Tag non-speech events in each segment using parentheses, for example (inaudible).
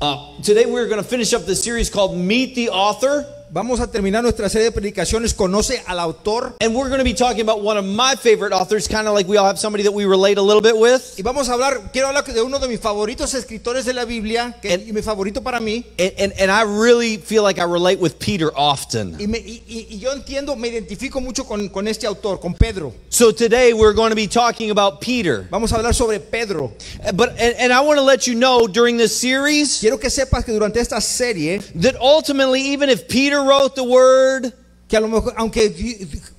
Uh, today we're going to finish up the series called Meet the Author. Vamos a terminar nuestra serie de predicaciones Conoce al autor And we're going to be talking about one of my favorite authors, kind of like we all have somebody that we relate a little bit with. y vamos a hablar, quiero hablar de uno de mis favoritos escritores de la Biblia, que es mi favorito para mí. And, and, and I really feel like I relate with Peter often. Y, me- y- y- y yo entiendo, me identifico mucho con, con este autor, con Pedro. So today we're going to be talking about Peter. Vamos a hablar sobre Pedro. But and, and I want to let you know during this series Quiero que sepas que durante esta serie, that ultimately, even if Peter wrote the word que a lo mejor, aunque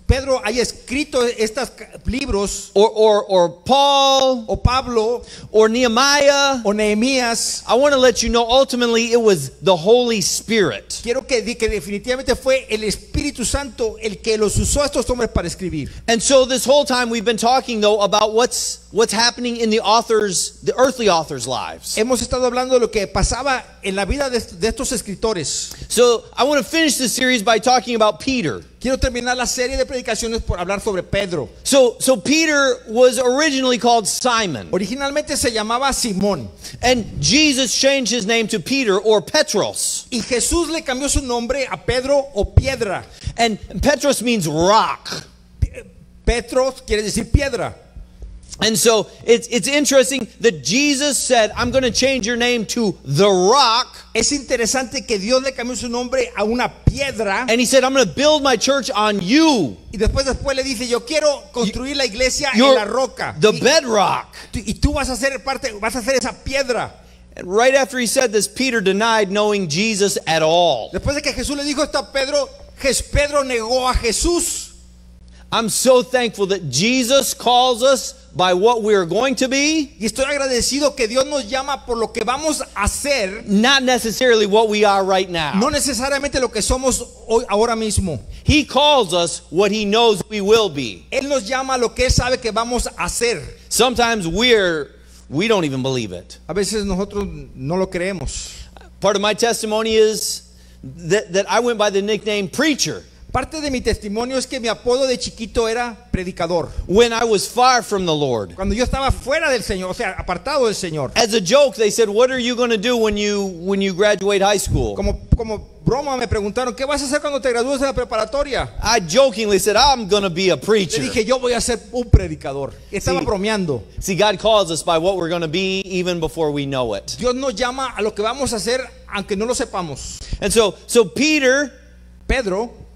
Pedro haya escrito estos libros, or or, or Paul o Pablo, or Nehemiah, o Nehemías, I want to let you know ultimately it was the Holy Spirit. quiero que, que definitivamente fue el Espíritu Santo el que los usó a estos hombres para escribir. And so this whole time we've been talking though about what's what's happening in the authors, the earthly authors' lives. Hemos estado hablando de lo que pasaba en la vida de, de estos escritores. So I want to finish this series by talking about Peter. Quiero terminar la serie de predicaciones por hablar sobre Pedro. So so Peter was originally called Simon, Originalmente se llamaba Simón and Jesus changed his name to Peter or Petros. y Jesús le cambió su nombre a Pedro o Piedra. And Petros means rock. Petros quiere decir piedra. And so it's it's interesting that Jesus said, "I'm going to change your name to the rock." Es interesante que Dios le cambió su nombre a una piedra And he said, I'm going to build my church on you. y después después le dice, yo quiero construir la iglesia en la roca. the y, bedrock. y tú vas a ser parte, vas a ser esa piedra. And right after he said this, Peter denied knowing Jesus at all. Después de que Jesús le dijo esto a Pedro, Pedro negó a Jesús. I'm so thankful that Jesus calls us by what we're going to be, Y estoy agradecido que Dios nos llama por lo que vamos a hacer, not necessarily what we are right now. no necesariamente lo que somos hoy, ahora mismo. He calls us what he knows we will be. Él nos llama lo que Él sabe que vamos a hacer. Sometimes we're we don't even believe it. A veces nosotros no lo creemos. Part of my testimony is that, that I went by the nickname preacher Parte de mi testimonio es que mi apodo de chiquito era predicador. when I was far from the Lord. Cuando yo estaba fuera del Señor, o sea, apartado del Señor. As a joke, they said, "What are you going to do when you when you graduate high school?" Como, como broma me preguntaron, ¿qué vas a hacer cuando te gradúes de la preparatoria? I jokingly said, "I'm going to be a Le preacher." dije, yo voy a ser un predicador. Estaba Sí. bromeando. See, God calls us by what we're going to be even before we know it. Dios nos llama a lo que vamos a hacer aunque no lo sepamos. And so, so Peter, Pedro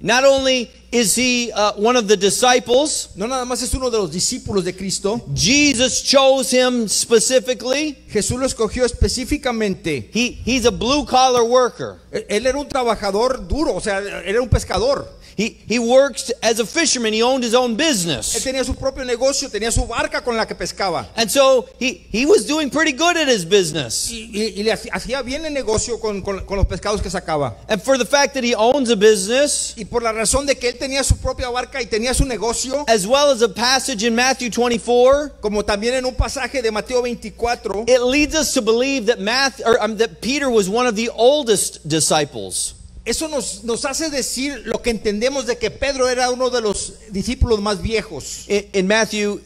not only is he uh, one of the disciples, no nada más es uno de los discípulos de Cristo. Jesus chose him specifically. Jesús lo escogió específicamente. He, he's a blue collar worker. Él él era un trabajador duro, o sea, era un pescador. He, he works as a fisherman. He owned his own Él business. tenía su propio negocio, tenía su barca con la que pescaba. And so he, he was doing pretty good at his business. Y, y- y le hacía- hacía bien el negocio con, con- con los pescados que sacaba. And for the fact that he owns a business, Y por la razón de que él tenía su propia barca y tenía su negocio, as well as a passage in Matthew 24, como también en un pasaje de Mateo 24, it leads us to believe that Math, or, um, that Peter was one of the oldest disciples. eso nos, nos hace decir lo que entendemos de que Pedro era uno de los discípulos más viejos In, in Matthew,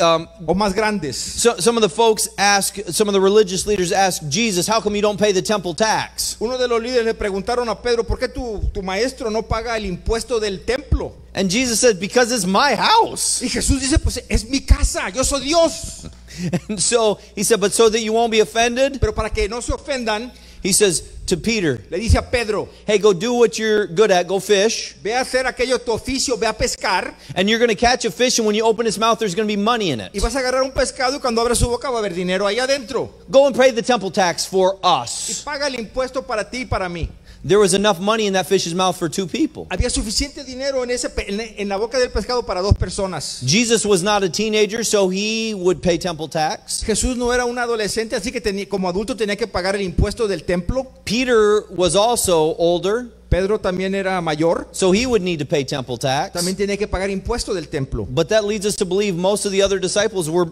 um, o más grandes. so, some of the folks ask, some of the religious leaders ask Jesus, "How come you don't pay the temple tax?" Uno de los líderes le preguntaron a Pedro, ¿por qué tu, tu maestro no paga el impuesto del templo? And Jesus said, "Because it's my house." Y Jesús dice, pues es mi casa, yo soy Dios. (laughs) And so he said, "But so that you won't be offended," Pero para que no se ofendan, he says to Peter, le dice a Pedro, "Hey, go do what you're good at. Go fish." ve a hacer aquello tu oficio, ve a pescar And you're going to catch a fish, and when you open its mouth, there's going to be money in y it. vas a agarrar un pescado y cuando abres su boca va a haber dinero ahí adentro. Go and pay the temple tax for Y us. paga el impuesto para ti y para mí. There was enough money in that fish's mouth for two people. Había suficiente dinero en, ese, en, la boca del pescado para dos personas. Jesus was not a teenager, so he would pay temple tax. Jesús no era un adolescente, así que tenía- como adulto tenía que pagar el impuesto del templo. Peter was also older, Pedro también era mayor, so he would need to pay temple tax. también tenía que pagar impuesto del templo. But that leads us to believe most of the other disciples were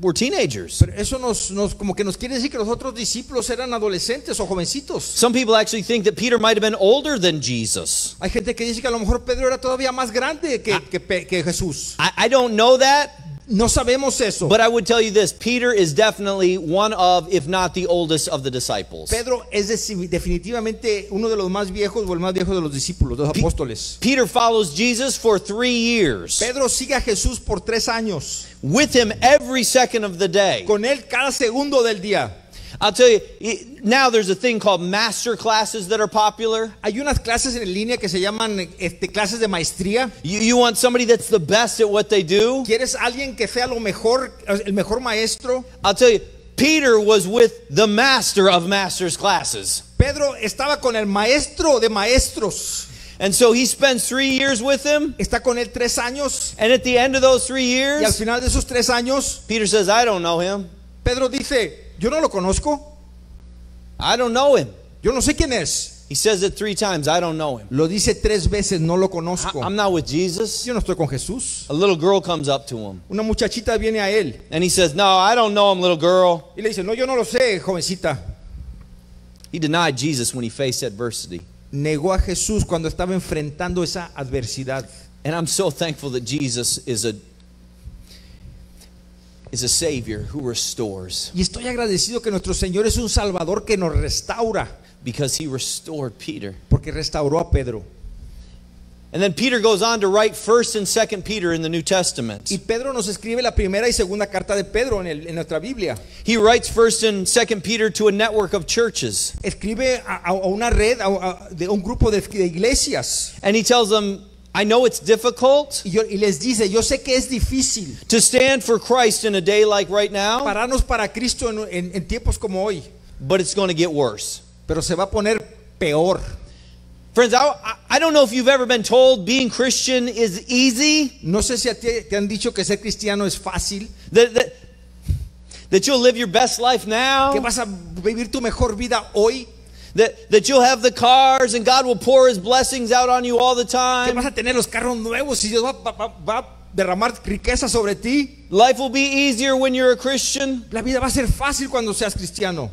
were teenagers. Pero eso nos, nos como que nos quiere decir que los otros discípulos eran adolescentes o jovencitos. Some people actually think that Peter might have been older than Jesus. Hay gente que dice que a lo mejor Pedro era todavía más grande que, que Pe- que Jesús. I, I don't know that, No sabemos eso. But I would tell you this Peter is definitely one of, if not the oldest of the disciples. Pedro es definitivamente uno de los más viejos o el más viejo de los discípulos, de los apóstoles. Peter follows Jesus for three years, Pedro sigue a Jesús por tres años, with him every second of the day. con él cada segundo del día. I'll tell you, now there's a thing called master classes that are popular. Hay unas clases en línea que se llaman este, clases de maestría. You, you want somebody that's the best at what they do? ¿Quieres alguien que sea lo mejor, el mejor maestro? I'll tell you, Peter was with the master of masters classes. Pedro estaba con el maestro de maestros. And so he spends three years with him. Está con él tres años. And at the end of those three Y al years, final de esos tres años, Peter says, I don't know him. Pedro dice, yo no lo conozco. I don't know him. Yo no sé quién es. He says it three times. I don't know him. Lo dice tres veces, no lo I- conozco. I'm not with Jesus. Yo no estoy con Jesús. A little girl comes up to him Una muchachita viene a él and he says, No, I don't know him, little girl. y le dice, no, yo no lo sé, jovencita. He denied Jesus when he faced adversity. Negó a Jesús cuando estaba enfrentando esa adversidad. And I'm so thankful that Jesus is a is a savior who restores Y estoy agradecido que nuestro Señor es un Salvador que nos restaura, because he restored Peter. porque restauró a Pedro. And then Peter goes on to write 1st and 2nd Peter in the New Testament. Y Pedro nos escribe la primera y segunda carta de Pedro en, el- en nuestra Biblia. He writes 1st and 2nd Peter to a network of churches. Escribe a, a una red, a- a- de un grupo de, de iglesias. And he tells them, I know it's difficult Y, yo- y les dice, yo sé que es difícil to stand for Christ in a day like right now, pararnos para Cristo en, en- en tiempos como hoy, but it's going to get worse. pero se va a poner peor. Friends, I, I- don't know if you've ever been told being Christian is easy, No sé si a ti te han dicho que ser cristiano es fácil, that, that, that you'll live your best life now, que vas a vivir tu mejor vida hoy, that, that you'll have the cars and God will pour his blessings out on you all the que time. vas a tener los carros nuevos y Dios va, va- va- va a derramar riqueza sobre ti. Life will be easier when you're a Christian. La vida va a ser fácil cuando seas cristiano.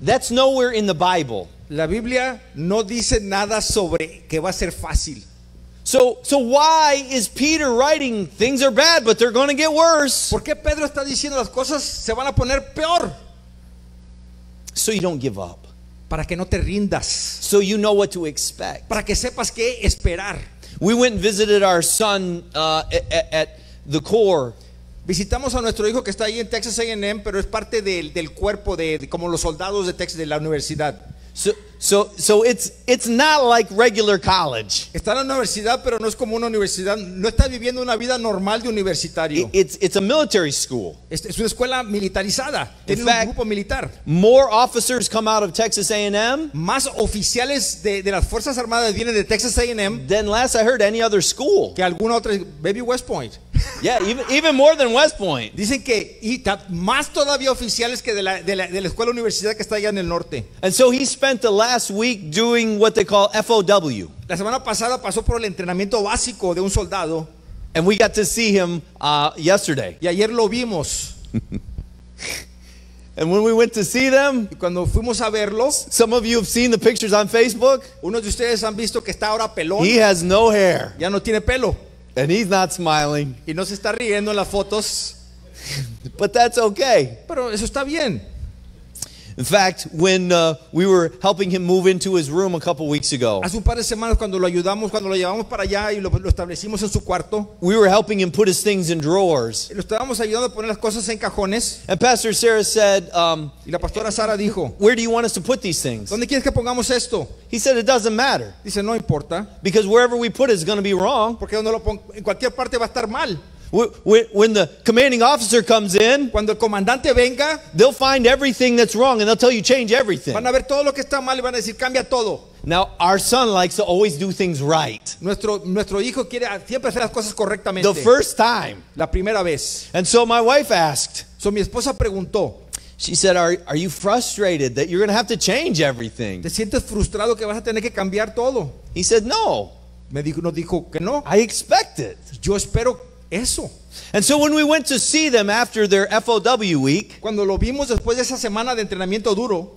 That's nowhere in the Bible. La Biblia no dice nada sobre que va a ser fácil. So, so why is Peter writing things are bad, but they're going to get worse? ¿Por qué Pedro está diciendo las cosas se van a poner peor? So you don't give up. Para que no te rindas, So you know what to expect. para que sepas qué esperar. We went and visited our son uh, at, at the core. Visitamos a nuestro hijo que está ahí en Texas A&M, pero es parte del, del cuerpo de, de como los soldados de Texas de la universidad. So, so, so it's it's not like regular college. Está en la universidad, pero no es como una universidad. No está viviendo una vida normal de universitario. It- it's it's a military school. Es, es una escuela militarizada. Tiene fact- un grupo militar. More officers come out of Texas A&M Más oficiales de, de las Fuerzas Armadas vienen de Texas A&M than last I heard any other school. que alguna otra. Baby West Point. Yeah, even even more than West Point. Dicen que y ta- más todavía oficiales que de la, de, la, de la escuela universidad que está allá en el norte. And so he spent the last week doing what they call FOW. La semana pasada pasó por el entrenamiento básico de un soldado And we got to see him uh, yesterday. y ayer lo vimos. (laughs) And when we went to see them, Y cuando fuimos a verlo, some of you have seen the pictures on Facebook. unos de ustedes han visto que está ahora pelón, He has no hair ya no tiene pelo and he's not smiling, y no se está riendo en las fotos, (laughs) but that's okay. pero eso está bien. In fact, when uh, we were helping him move into his room a couple weeks ago, Hace un par de semanas cuando lo ayudamos, cuando lo llevamos para allá y lo, lo establecimos en su cuarto, we were helping him put his things in drawers. lo estábamos ayudando a poner las cosas en cajones And Pastor Sarah said, um, y la pastora Sara dijo, Where do you want us to put these things? ¿dónde quieres que pongamos esto? He said, It doesn't matter Dice, no importa, because wherever we put it is going to be wrong. porque donde lo en cualquier parte va a estar mal. Wh- wh- When the commanding officer comes in, Cuando el comandante venga, they'll find everything that's wrong and they'll tell you change everything. van a ver todo lo que está mal y van a decir, cambia todo. Now, our son likes to always do things right Nuestro, nuestro hijo quiere siempre hacer las cosas correctamente. the first time. La primera vez. And so my wife asked, So, mi esposa preguntó, She said, Are, are you frustrated that you're going to have to change everything? ¿te sientes frustrado que vas a tener que cambiar todo? He said, No, Me dijo, nos dijo que no. I expect it. Yo espero eso. And so when we went to see them after their FOW week, Cuando lo vimos después de esa semana de entrenamiento duro,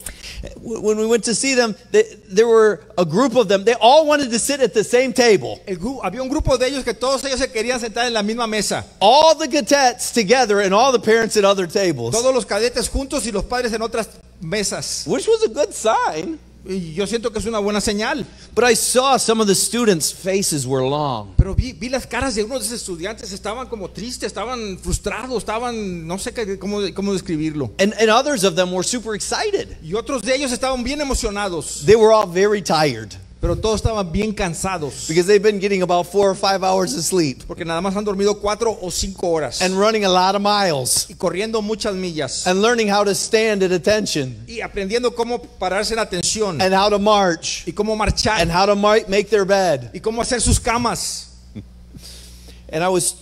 When we went to see them, they, there were a group of them. They all wanted to sit at the same table. El había un grupo de ellos que todos ellos se querían sentar en la misma mesa. All the cadets together and all the parents at other tables, Todos los cadetes juntos y los padres en otras mesas. which was a good sign. Y yo siento que es una buena señal. But I saw some of the students' faces were long. Pero vi, vi las caras de unos de esos estudiantes, estaban como tristes, estaban frustrados, estaban, no sé qué- cómo, cómo describirlo. And, and others of them were super excited. Y otros de ellos estaban bien emocionados, They were all very tired pero todos estaban bien cansados. because they've been getting about four or five hours of sleep Porque nada más han dormido cuatro o cinco horas. and running a lot of miles y corriendo muchas millas. and learning how to stand at attention y aprendiendo cómo pararse en atención. and how to march y cómo marchar. and how to make their bed. y cómo hacer sus camas. (laughs) And I was,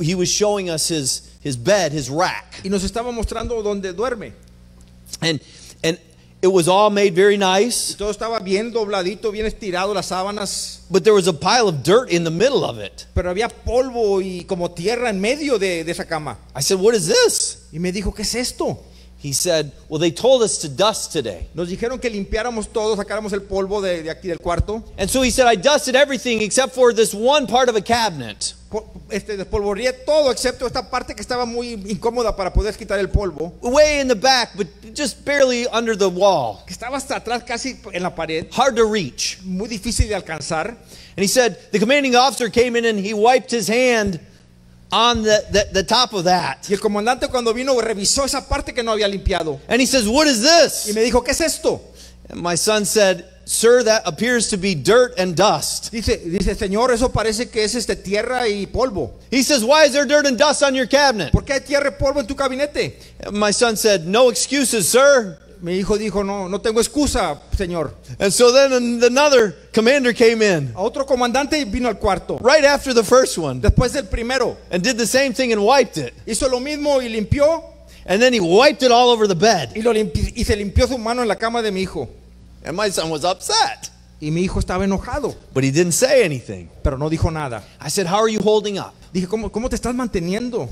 he was showing us his, his bed, his rack. Y nos estaba mostrando dónde duerme. And, and it was all made very nice, Todo estaba bien dobladito, bien estirado, las sábanas. but there was a pile of dirt in the middle of it. Pero había polvo y como tierra en medio de, de esa cama. I said, What is this? Y me dijo, ¿qué es esto? He said, Well, they told us to dust today. Nos dijeron que limpiáramos todo, sacáramos el polvo de, de aquí del cuarto. And so he said, I dusted everything except for this one part of a cabinet. Este, despolvoreé todo excepto esta parte que estaba muy incómoda para poder quitar el polvo. Way in the back, but just barely under the wall. Que estaba hasta atrás casi en la pared. Hard to reach. Muy difícil de alcanzar. And he said, The commanding officer came in and he wiped his hand on the, the, the top of that. Y el comandante cuando vino revisó esa parte que no había limpiado. And he says, What is Y this? me dijo, ¿qué es esto? And my son said, Sir, that appears to be dirt and dust. Dice, dice, Señor, eso parece que es este tierra y polvo. He says, Why is there dirt and dust on your cabinet? ¿Por qué hay tierra y polvo en tu gabinete? My son said, No excuses, sir. Mi hijo dijo, no, no tengo excusa, Señor. And so then another commander came in otro comandante vino al cuarto. right after the first one Después del primero. and did the same thing and wiped it. Hizo lo mismo y limpió. And then he wiped it all over the bed. Y, lo limpi- y se limpió su mano en la cama de mi hijo. And my son was upset, Y mi hijo estaba enojado, but he didn't say anything. pero no dijo nada. I said, How are you holding up? Dije, ¿cómo, cómo te estás manteniendo?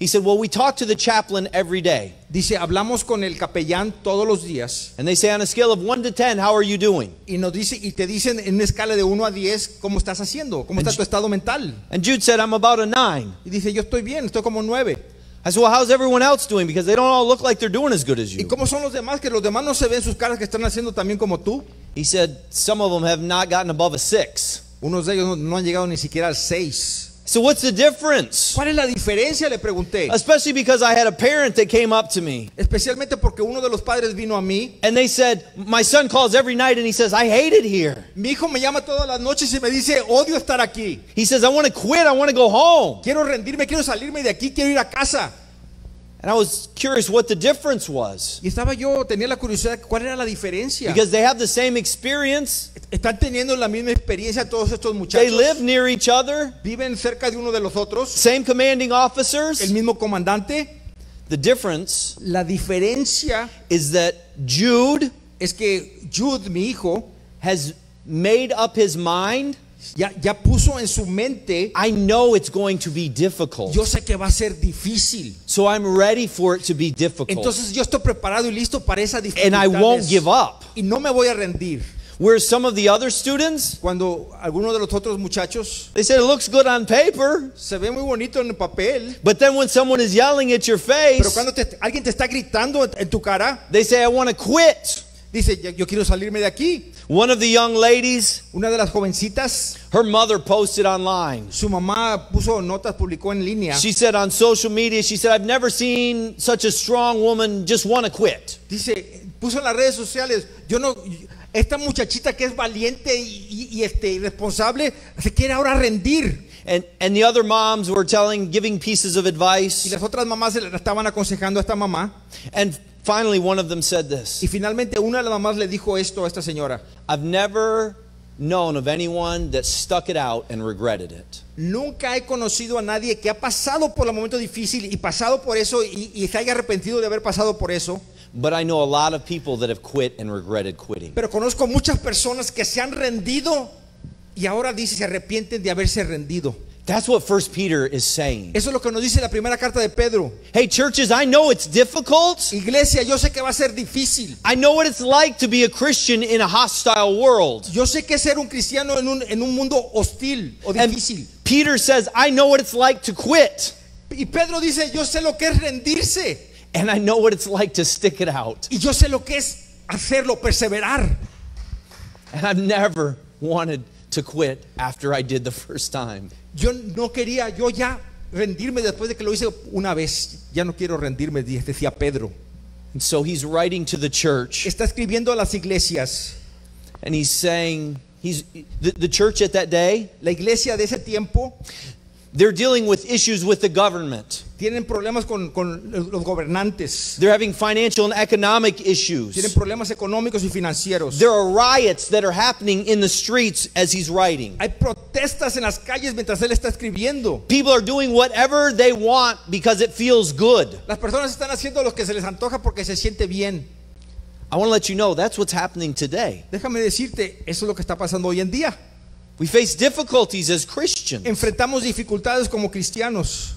He said, Well, we talk to the chaplain every day. Dice, hablamos con el capellán todos los días. And they say, On a scale of 1 to 10, how are you doing? Y nos dice, y te dicen en una escala de 1 a 10, ¿cómo estás haciendo? ¿Cómo está tu estado mental? And Jude said, I'm about a 9. Y dice, yo estoy bien, estoy como 9. I said, Well, how's everyone else doing? Because they don't all look like they're doing as good as ¿Y you. cómo son los demás? Que los demás no se ven sus caras que están haciendo también como tú. He said, Some of them have not gotten above a 6. Unos de ellos no, no han llegado ni siquiera al 6. So, what's the difference? ¿Cuál es la diferencia? Le pregunté. Especially because I had a parent that came up to me Especialmente porque uno de los padres vino a mí. and they said, My son calls every night and he says, I hate it here. Mi hijo me llama todas las noches y me dice, odio estar aquí. He says, I want to quit. I want to go home. Quiero rendirme, quiero salirme de aquí, quiero ir a casa. And I was curious what the difference was Y estaba yo, tenía la curiosidad, ¿cuál era la diferencia? because they have the same experience. Están teniendo la misma experiencia todos estos They live near each other, Viven cerca de uno de los otros. same commanding El officers. mismo comandante. The difference La diferencia is that Jude es que Jude, mi hijo, has made up his mind. Ya, ya puso en su mente, I know it's going to be difficult. yo sé que va a ser difícil. So I'm ready for it to be difficult. Entonces yo estoy preparado y listo para esa And. I won't give up. Y no me voy a rendir. Whereas some of the other students, Cuando algunos de los otros muchachos they say it looks good on paper, se ve muy bonito en el papel, but then when someone is yelling at your pero face, cuando te- alguien te está gritando en, en tu cara, they say, I want to quit. Dice, "Ya- yo quiero salirme de aquí. One of the young ladies, Una de las jovencitas, her mother posted online. su mamá puso notas, publicó en línea. She said on social media, she said, I've never seen such a strong woman just want to quit. Dice, puso en las redes sociales, yo no, esta muchachita que es valiente y, y- y, este, irresponsable, se quiere ahora rendir. And, and the other moms were telling, giving pieces of Y advice. las otras mamás le estaban aconsejando a esta mamá. And finally, one of them said this Y finalmente una de las mamás le dijo esto a esta señora. I've never known of anyone that stuck it out and regretted it. Nunca he conocido a nadie que ha pasado por el momento difícil y pasado por eso y, y se haya arrepentido de haber pasado por eso. But I know a lot of people that have quit and regretted quitting. Pero conozco muchas personas que se han rendido y ahora dice se arrepienten de haberse rendido. That's what First Peter is saying. Eso es lo que nos dice la primera carta de Pedro. Hey, churches, I know it's difficult. Iglesia, yo sé que va a ser difícil. I know what it's like to be a Christian in a hostile world. Yo sé que ser un cristiano en un, en un mundo hostil o And. Peter says, I know what it's like to quit. Y Pedro dice, yo sé lo que es rendirse. And I know what it's like to stick it out. Y yo sé lo que es hacerlo, perseverar. And I've never wanted to quit after I did the first time. Yo no quería, yo ya rendirme después de que lo hice una vez. Ya no quiero rendirme, decía Pedro. And so he's writing to the church Está escribiendo a las iglesias. and he's saying, he's the, the church at that day, La iglesia de ese tiempo they're dealing with issues with the government. tienen problemas con, con los gobernantes. They're having financial and economic Tienen issues. problemas económicos y financieros. There are riots that are happening in the streets as he's writing. Hay protestas en las calles mientras él está escribiendo. People are doing whatever they want because it feels good. Las personas están haciendo lo que se les antoja porque se siente bien. I want to let you know that's what's happening today. Déjame decirte, eso es lo que está pasando hoy en día. We face difficulties as Christians. Enfrentamos dificultades como cristianos.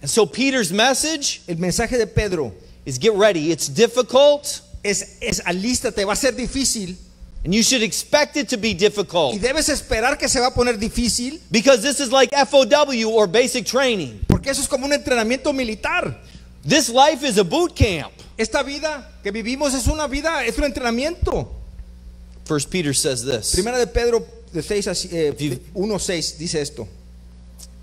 And so Peter's message El mensaje de Pedro is get ready. It's difficult, es, es alístate, va a ser difícil and you should expect it to be y difficult debes esperar que se va a poner difícil because this is like FOW or basic training. porque eso es como un entrenamiento militar. This life is a boot camp. Esta vida que vivimos es una vida, es un entrenamiento. First Peter says this Primera de Pedro de 6 a, eh, Viv- 1:6 dice esto.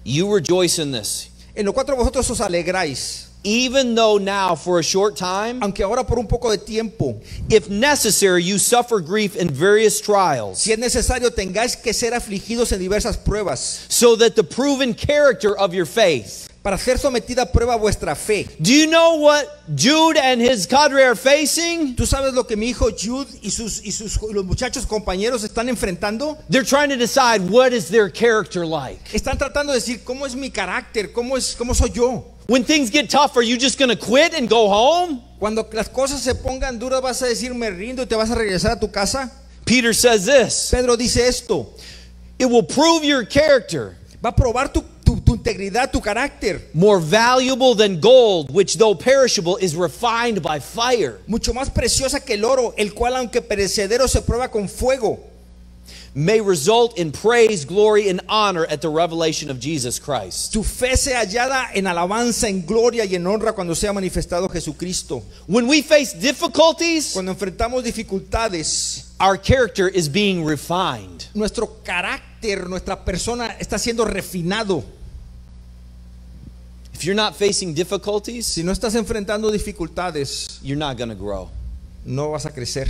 You rejoice in this, En lo cuatro vosotros os alegráis, even though now for a short time, aunque ahora por un poco de tiempo, if necessary, you suffer grief in various trials, si es necesario tengáis que ser afligidos en diversas pruebas, so that the proven character of your faith. Para ser sometida a prueba vuestra fe. Do you know what Jude and his cadre are facing? ¿Tú sabes lo que mi hijo Jude y sus y sus los muchachos compañeros están enfrentando? They're trying to decide what is their character like. Están tratando de decir cómo es mi carácter, cómo es cómo soy yo. When things get tough, are you just going to quit and go home? Cuando las cosas se pongan duras vas a decir me rindo y te vas a regresar a tu casa. Peter says this Pedro dice esto, it will prove your character va a probar tu, tu- tu integridad, tu carácter, more valuable than gold, which though perishable is refined by fire, mucho más preciosa que el oro, el cual aunque perecedero se prueba con fuego, may result in praise, glory, and honor at the revelation of Jesus Christ. tu fe sea hallada en alabanza, en gloria y en honra cuando sea manifestado Jesucristo. When we face difficulties, Cuando enfrentamos dificultades, our character is being refined. nuestro carácter, nuestra persona está siendo refinado. If you're not facing difficulties, Si no estás enfrentando dificultades, you're not going to grow. no vas a crecer.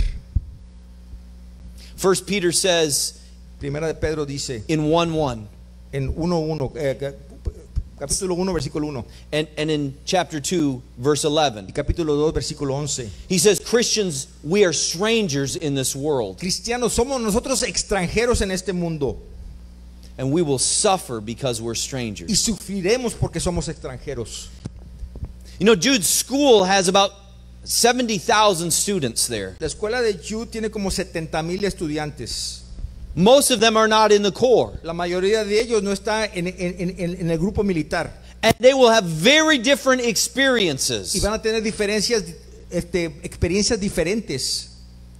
First Peter says Primera de Pedro dice in 1 1 en 1.1, eh, ca- capítulo 1, versículo 1, and, and in chapter 2, verse 11, y capítulo 2, versículo 11. he says, Christians, we are strangers in this world, Cristianos, somos nosotros extranjeros en este mundo and we will suffer because we're y strangers. sufriremos porque somos extranjeros. You know, Jude's school has about 70,000 students there. La escuela de Jude tiene como 70 mil estudiantes. Most of them are not in the corps, La mayoría de ellos no está en, en- en- en el grupo militar and they will have very different y experiences. van a tener diferencias, este, experiencias diferentes.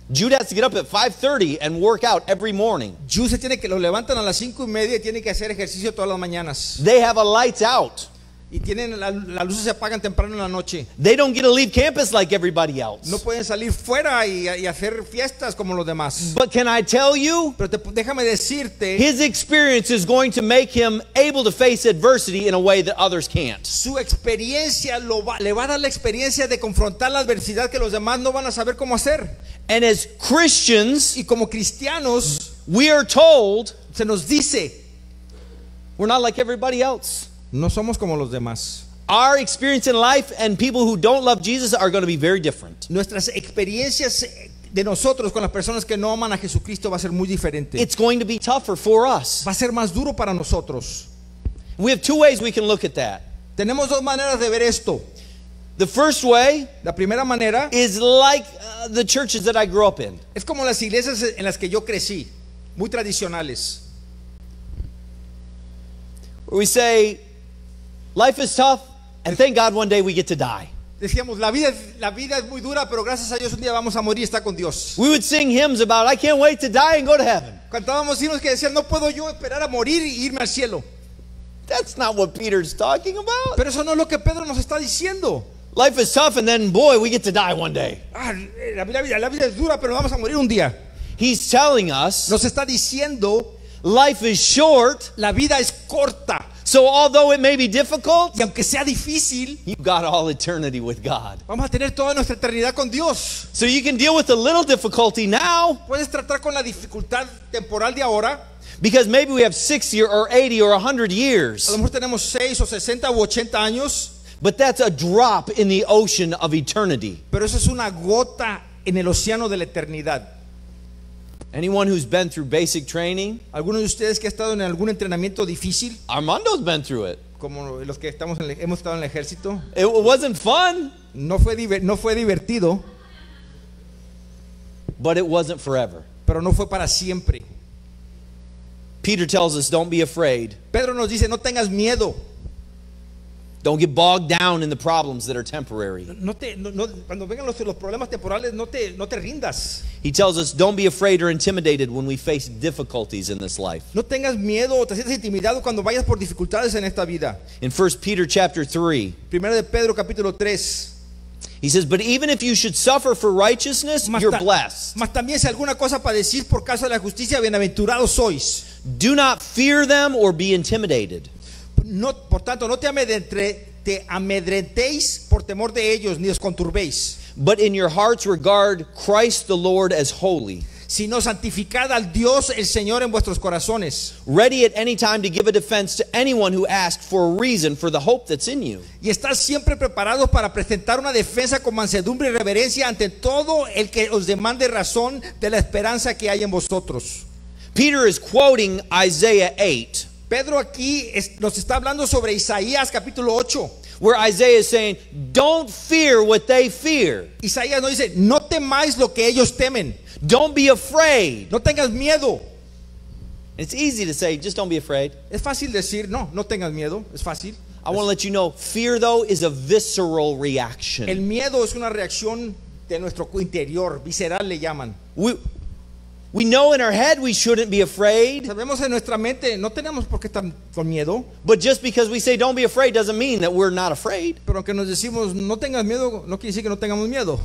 Jude has to get up at 5:30 and work out every morning. Jude se tiene que lo levantan a las cinco y media y tiene que hacer ejercicio todas las mañanas. They have a lights out. Y tienen la- las luces se apagan temprano en la noche. They don't get to leave campus like everybody else. No pueden salir fuera y, y hacer fiestas como los demás. But can I tell you, Pero te- déjame decirte, his experience is going to make him able to face adversity in a way that others can't. su experiencia lo va- le va a dar la experiencia de confrontar la adversidad que los demás no van a saber cómo hacer. And as Christians, Y como cristianos we are told se nos dice, we're not like everybody else. No somos como los demás. Our experience in life and people who don't love Jesus are going to be very different. Nuestras experiencias de nosotros con las personas que no aman a Jesucristo va a ser muy diferente. It's going to be tougher for us. Va a ser más duro para nosotros. We have two ways we can look at that. Tenemos dos maneras de ver esto. The first way La primera manera is like uh, the churches that I grew up in. es como las iglesias en las que yo crecí, muy tradicionales. we say, life is tough, and thank God one day we get to die. Decíamos, la vida, es- la vida es muy dura, pero gracias a Dios un día vamos a morir y está con Dios. We would sing hymns about, I can't wait to die and go to heaven. Cantábamos himnos que decían, no puedo yo esperar a morir y irme al cielo. That's not what Peter's talking about. Pero eso no es lo que Pedro nos está diciendo. Life is tough, and then, boy, we get to die one day. Ah, la, la vida, la vida es dura, pero vamos a morir un día. He's telling us Nos está diciendo, life is short, la vida es corta. So although it may be difficult, Y aunque sea difícil, you've got all eternity with God. vamos a tener toda nuestra eternidad con Dios. So you can deal with a little difficulty now Puedes tratar con la dificultad temporal de ahora. because maybe we have 60 or 80 or 100 A years, lo mejor tenemos 6 o 60 u 80 años, but that's a drop in the ocean of eternity. pero eso es una gota en el océano de la eternidad. Anyone who's been through basic training, ¿Alguno de ustedes que ha estado en algún entrenamiento difícil, Armando's been through it. como los que estamos en hemos estado en el ejército? It wasn't fun, No fue, diver- no fue divertido, but it wasn't forever. pero no fue para siempre. Peter tells us don't be afraid. Pedro nos dice, no tengas miedo. Don't get bogged down in the problems that are temporary. No te, no- no- cuando vengan los, los problemas temporales, no te, no te rindas. He tells us don't be afraid or intimidated when we face difficulties in this life. No tengas miedo o te sientas intimidado cuando vayas por dificultades en esta vida. In 1 Peter chapter 3, Primero de Pedro capítulo 3. he says, But even if you should suffer for righteousness, Mas, you're blessed. mas también si alguna cosa padecís por causa de la justicia, bienaventurados sois. Do not fear them or be intimidated. No, por tanto, no te, amedrentre- te amedrentéis por temor de ellos, ni os conturbéis, But in your hearts regard Christ the Lord as holy, sino santificad al Dios el Señor en vuestros corazones, ready at any time to give a defense to anyone who asks for a reason for the hope that's in you. y estad siempre preparados para presentar una defensa con mansedumbre y reverencia ante todo el que os demande razón de la esperanza que hay en vosotros. Peter is quoting Isaiah 8, Pedro aquí es- nos está hablando sobre Isaías capítulo 8. where Isaiah is saying, Don't fear what they fear. Isaías nos dice, no temáis lo que ellos temen, Don't be afraid. no tengas miedo. It's easy to say, just don't be afraid. Es fácil decir, no, no tengas miedo, es fácil. I want to let you know fear, though, is a visceral El reaction. miedo es una reacción de nuestro interior, visceral le llaman. We, we know in our head we shouldn't be afraid, Sabemos en nuestra mente, no tenemos por qué estar con miedo, but just because we say don't be afraid doesn't mean that we're not afraid. pero aunque nos decimos no tengas miedo, no quiere decir que no tengamos miedo.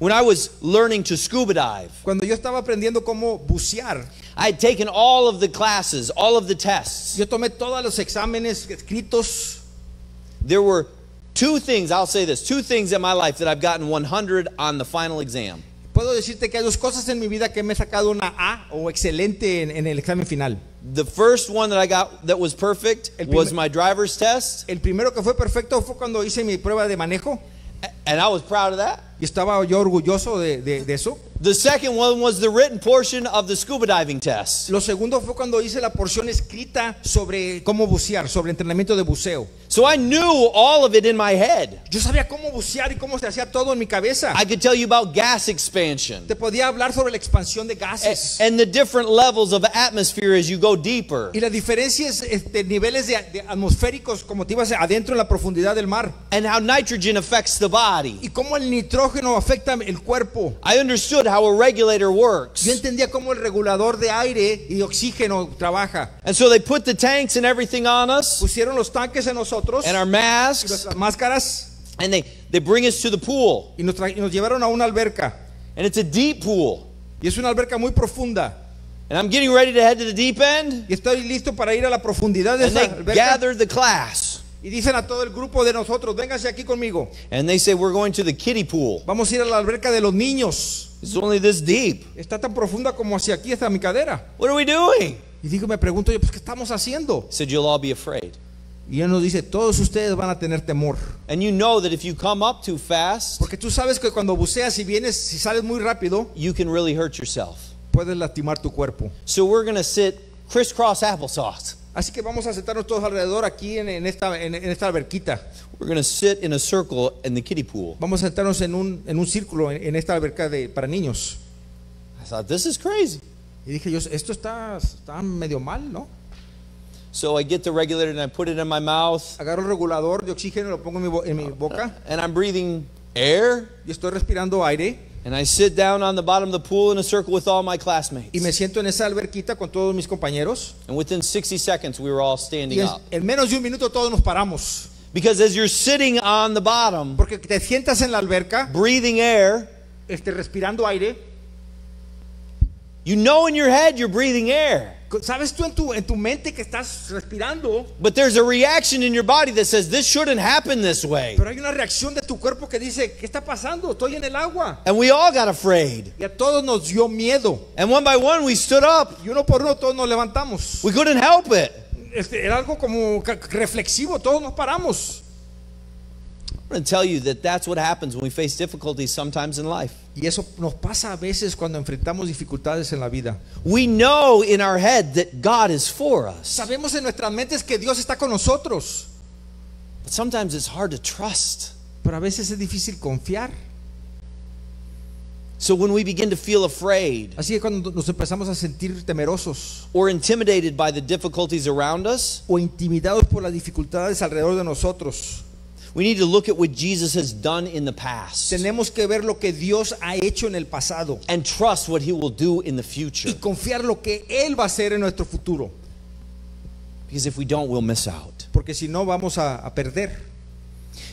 When I was learning to scuba dive, Cuando yo estaba aprendiendo cómo bucear, I had taken all of the classes, all of the tests. yo tomé todos los exámenes escritos. There were two things, I'll say this, two things in my life that I've gotten 100 on the final exam. Puedo decirte que hay dos cosas en mi vida que me he sacado una A o excelente en, en el examen final. The first one that I got that was perfect was my driver's test, El primero que fue perfecto fue cuando hice mi prueba de manejo and I was proud of that. Y estaba yo orgulloso de, de- de eso. The second one was the written portion of the scuba diving test. Lo segundo fue cuando hice la porción escrita sobre cómo bucear, sobre entrenamiento de buceo. So I knew all of it in my head. Yo sabía cómo bucear y cómo se hacía todo en mi cabeza. I could tell you about gas expansion Te podía hablar sobre la expansión de gases and the different levels of atmosphere as you go deeper, y las diferencias este, niveles de, de atmosféricos como te ibas adentro en la profundidad del mar and how nitrogen affects the body. y cómo el nitrógeno afecta el cuerpo. I understood how a regulator works. Yo entendía cómo el regulador de aire y oxígeno trabaja. And so they put the tanks and everything on us Pusieron los tanques en nosotros and our y masks, nuestras máscaras and they, they bring us to the pool. y nos, y nos llevaron a una alberca. And it's a deep pool. Y es una alberca muy profunda. And I'm getting ready to head to the deep end. Y estoy listo para ir a la profundidad de And esa they alberca. gathered the class. Y dicen a todo el grupo de nosotros, vénganse aquí conmigo. And they say, We're going to the kiddie pool. Vamos a ir a la alberca de los niños. It's only this deep. Está tan profunda como hacia aquí, hasta mi cadera. What are we doing? Y digo, me pregunto yo, pues, ¿qué estamos haciendo? He said, You'll all be afraid. Y él nos dice, todos ustedes van a tener temor. And you know that if you come up too fast, Porque tú sabes que cuando buceas y vienes, si sales muy rápido, you can really hurt yourself. puedes lastimar tu cuerpo. So we're going to sit crisscross applesauce. Así que vamos a sentarnos todos alrededor aquí en, en esta, en, en esta alberquita. We're going to sit in a circle in the kiddie pool. Vamos a sentarnos en un, en un círculo en, en esta alberca de, para niños. I thought, This is crazy. Y dije yo, esto está, está medio mal, ¿no? So I get the regulator and I put it in my mouth, Agarro el regulador de oxígeno, lo pongo en mi, en mi boca and I'm breathing air. y estoy respirando aire. And I sit down on the bottom of the pool in a circle with all my classmates. Y me siento en esa alberquita con todos mis compañeros. And within 60 seconds, we were all Y standing en, up. en menos de un minuto todos nos paramos. Because as you're sitting on the bottom, Porque te sientas en la alberca, breathing air, este, respirando aire. you know in your head you're breathing air. Sabes tú en tu, en tu mente que estás respirando, But there's a reaction in your body that says, this shouldn't happen this way. pero hay una reacción de tu cuerpo que dice, ¿qué está pasando? Estoy en el agua. And we all got afraid. Y a todos nos dio miedo. And one by one, we stood up. Y uno por uno todos nos levantamos. We couldn't help it. Este, era algo como reflexivo, todos nos paramos. Y eso nos pasa a veces cuando enfrentamos dificultades en la vida. We know in our head that God is for us. Sabemos en nuestras mentes que Dios está con nosotros, But sometimes it's hard to trust. pero a veces es difícil confiar. So when we begin to feel afraid Así que cuando nos empezamos a sentir temerosos or intimidated by the difficulties around us, o intimidados por las dificultades alrededor de nosotros, we need to look at what Jesus has done in the past tenemos que ver lo que Dios ha hecho en el pasado and trust what he will do in the future. y confiar lo que Él va a hacer en nuestro futuro, Because if we don't, we'll miss out. porque si no vamos a, a perder.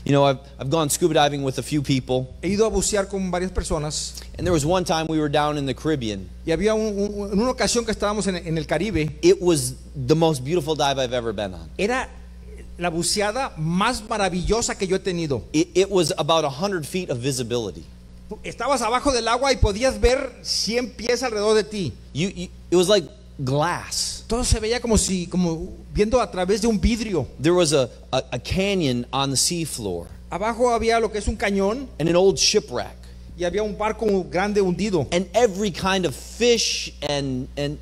You know, I've, I've gone scuba diving with a few people, He ido a bucear con varias personas and there was one time we were down in the Caribbean. y había un- un- en una ocasión que estábamos en, en el Caribe, It was the most beautiful dive I've ever been on. era la buceada más maravillosa que yo he tenido. It, it was about 100 feet of visibility. Estabas abajo del agua y podías ver 100 pies alrededor de ti. You, you, it was like glass. Todo se veía como si, como viendo a través de un vidrio. There was a, a, a canyon on the seafloor Abajo había lo que es un cañón and an old shipwreck. y había un barco grande hundido. And every kind of fish and, and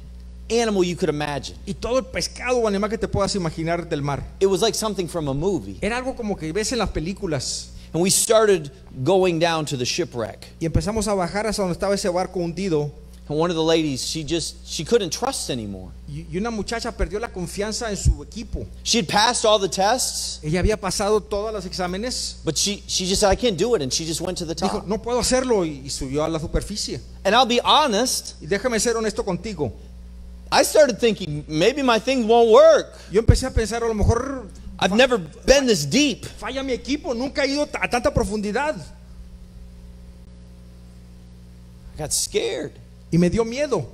animal you could imagine. Y todo el pescado o animal que te puedas imaginar del mar. It was like something from a movie. Era algo como que ves en las películas. And we started going down to the shipwreck. Y empezamos a bajar hasta donde estaba ese barco hundido. And one of the ladies, she just, she couldn't trust anymore. Y una muchacha perdió la confianza en su equipo. She had passed all the tests, Ella había pasado todos los exámenes. but she, she just said, I can't do it. And she just went to the Dijo, top. no puedo hacerlo y y subió a la superficie. And I'll be honest, Y déjame ser honesto contigo. I started thinking, maybe my thing won't work. Yo empecé a pensar, a lo mejor I've never been this deep. falla mi equipo, nunca he ido a tanta profundidad. I got scared. Y me dio miedo.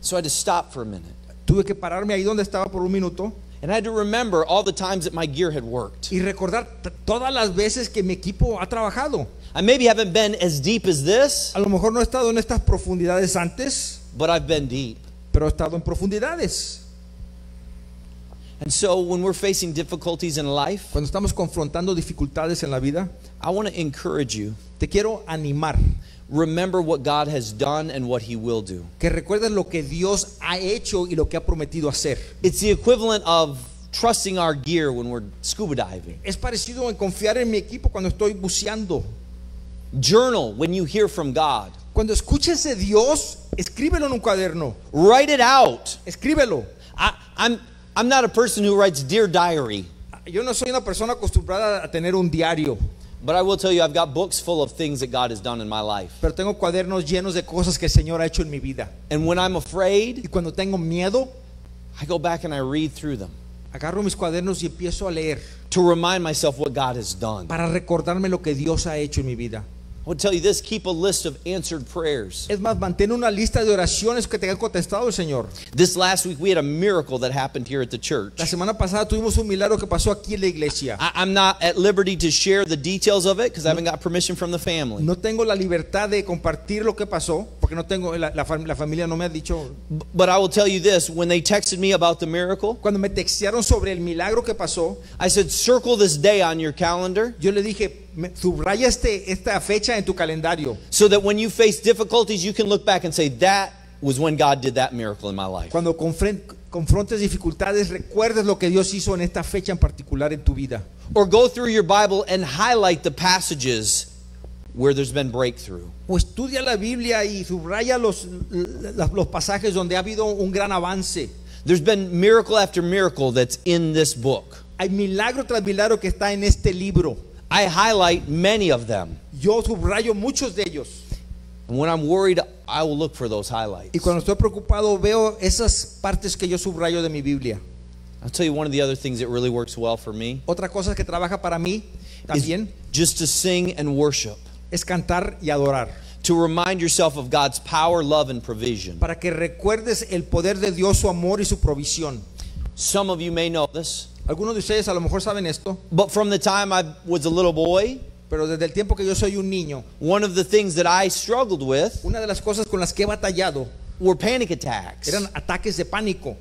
So I had to stop for a minute. Tuve que pararme ahí donde estaba por un minuto And I had to remember all the times that my gear had worked. y recordar todas las veces que mi equipo ha trabajado. I maybe haven't been as deep as this, A lo mejor no he estado en estas profundidades antes, but I've been deep. Pero he estado en profundidades. And so when we're facing difficulties in life, Cuando estamos confrontando dificultades en la vida, I want to encourage you. te quiero animar Remember what God has done and what He will do. que recuerdes lo que Dios ha hecho y lo que ha prometido hacer. It's the equivalent of trusting our gear when we're scuba diving. Es parecido en confiar en mi equipo cuando estoy buceando. Journal when you hear from God. Cuando escuches de Dios, escríbelo en un cuaderno. Write it out. Escríbelo. I, I'm, I'm not a person who writes Dear Diary, Yo no soy una persona acostumbrada a tener un diario, but I will tell you I've got books full of things that God has done in my life. pero tengo cuadernos llenos de cosas que el Señor ha hecho en mi vida. And when I'm afraid, Y cuando tengo miedo, I go back and I read through them agarro mis cuadernos y empiezo a leer to remind myself what God has done. para recordarme lo que Dios ha hecho en mi vida. I will tell you this keep a list of answered prayers. Es más, mantén una lista de oraciones que te han contestado el Señor. This last week we had a miracle that happened here at the church. La semana pasada tuvimos un milagro que pasó aquí en la iglesia. I, I'm not at liberty to share the details of it because I haven't got permission from the family. No tengo la libertad de compartir lo que pasó, porque no tengo la, la la familia no me ha dicho. But I will tell you this when they texted me about the miracle, Cuando me textearon sobre el milagro que pasó, I said, circle this day on your calendar yo le dije, subraya este, esta fecha en tu calendario. so that when you face difficulties, you can look back and say, that was when God did that miracle in my life. Cuando confrontes dificultades, recuerdes lo que Dios hizo en esta fecha en particular en tu vida. Or go through your Bible and highlight the passages where there's been breakthrough. O estudia la Biblia y subraya los, los, pasajes donde ha habido un gran avance. There's been miracle after miracle that's in this book. Hay milagro tras milagro que está en este libro. I highlight many of them. Yo subrayo muchos de ellos. And when I'm worried, I will look for those highlights. Y cuando estoy preocupado veo esas partes que yo subrayo de mi Biblia. I'll tell you one of the other things that really works well for me Otra cosa que trabaja para mí también just to sing and worship. Es cantar y adorar. To remind yourself of God's power, love, and provision. Para que recuerdes el poder de Dios, su amor y su provisión. Some of you may know this, Algunos de ustedes a lo mejor saben esto, but from the time I was a little boy, pero desde el tiempo que yo soy un niño, one of the things that I struggled with una de las cosas con las que he batallado were panic attacks. eran ataques de pánico.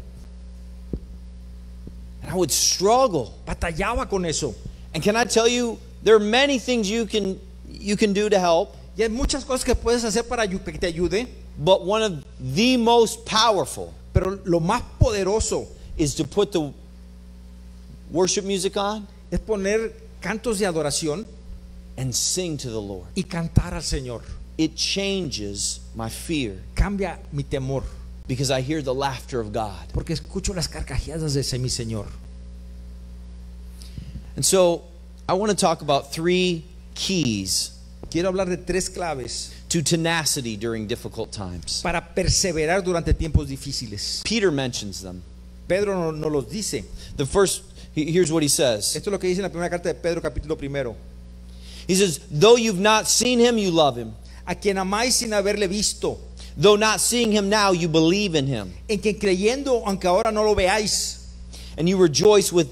And I would struggle. Batallaba con eso. And can I tell you, there are many things you can you can do to help, Y hay muchas cosas que puedes hacer para que te ayude, but one of the most powerful pero lo más poderoso is to put the worship music on es poner cantos de adoración and sing to the Lord. y cantar al Señor. It changes my fear Cambia mi temor, because I hear the laughter of God. porque escucho las carcajadas de ese mi Señor. And so I want to talk about three keys Quiero hablar de tres claves to tenacity during difficult times. para perseverar durante tiempos difíciles. Peter mentions them. Pedro no, no los dice. The first, he- here's what he says. Esto es lo que dice en la primera carta de Pedro, capítulo primero. He says, Though you've not seen him, you love him. A quien amáis sin haberle visto, Though not seeing him now, you believe in him. en quien creyendo, aunque ahora no lo veáis, And you rejoice with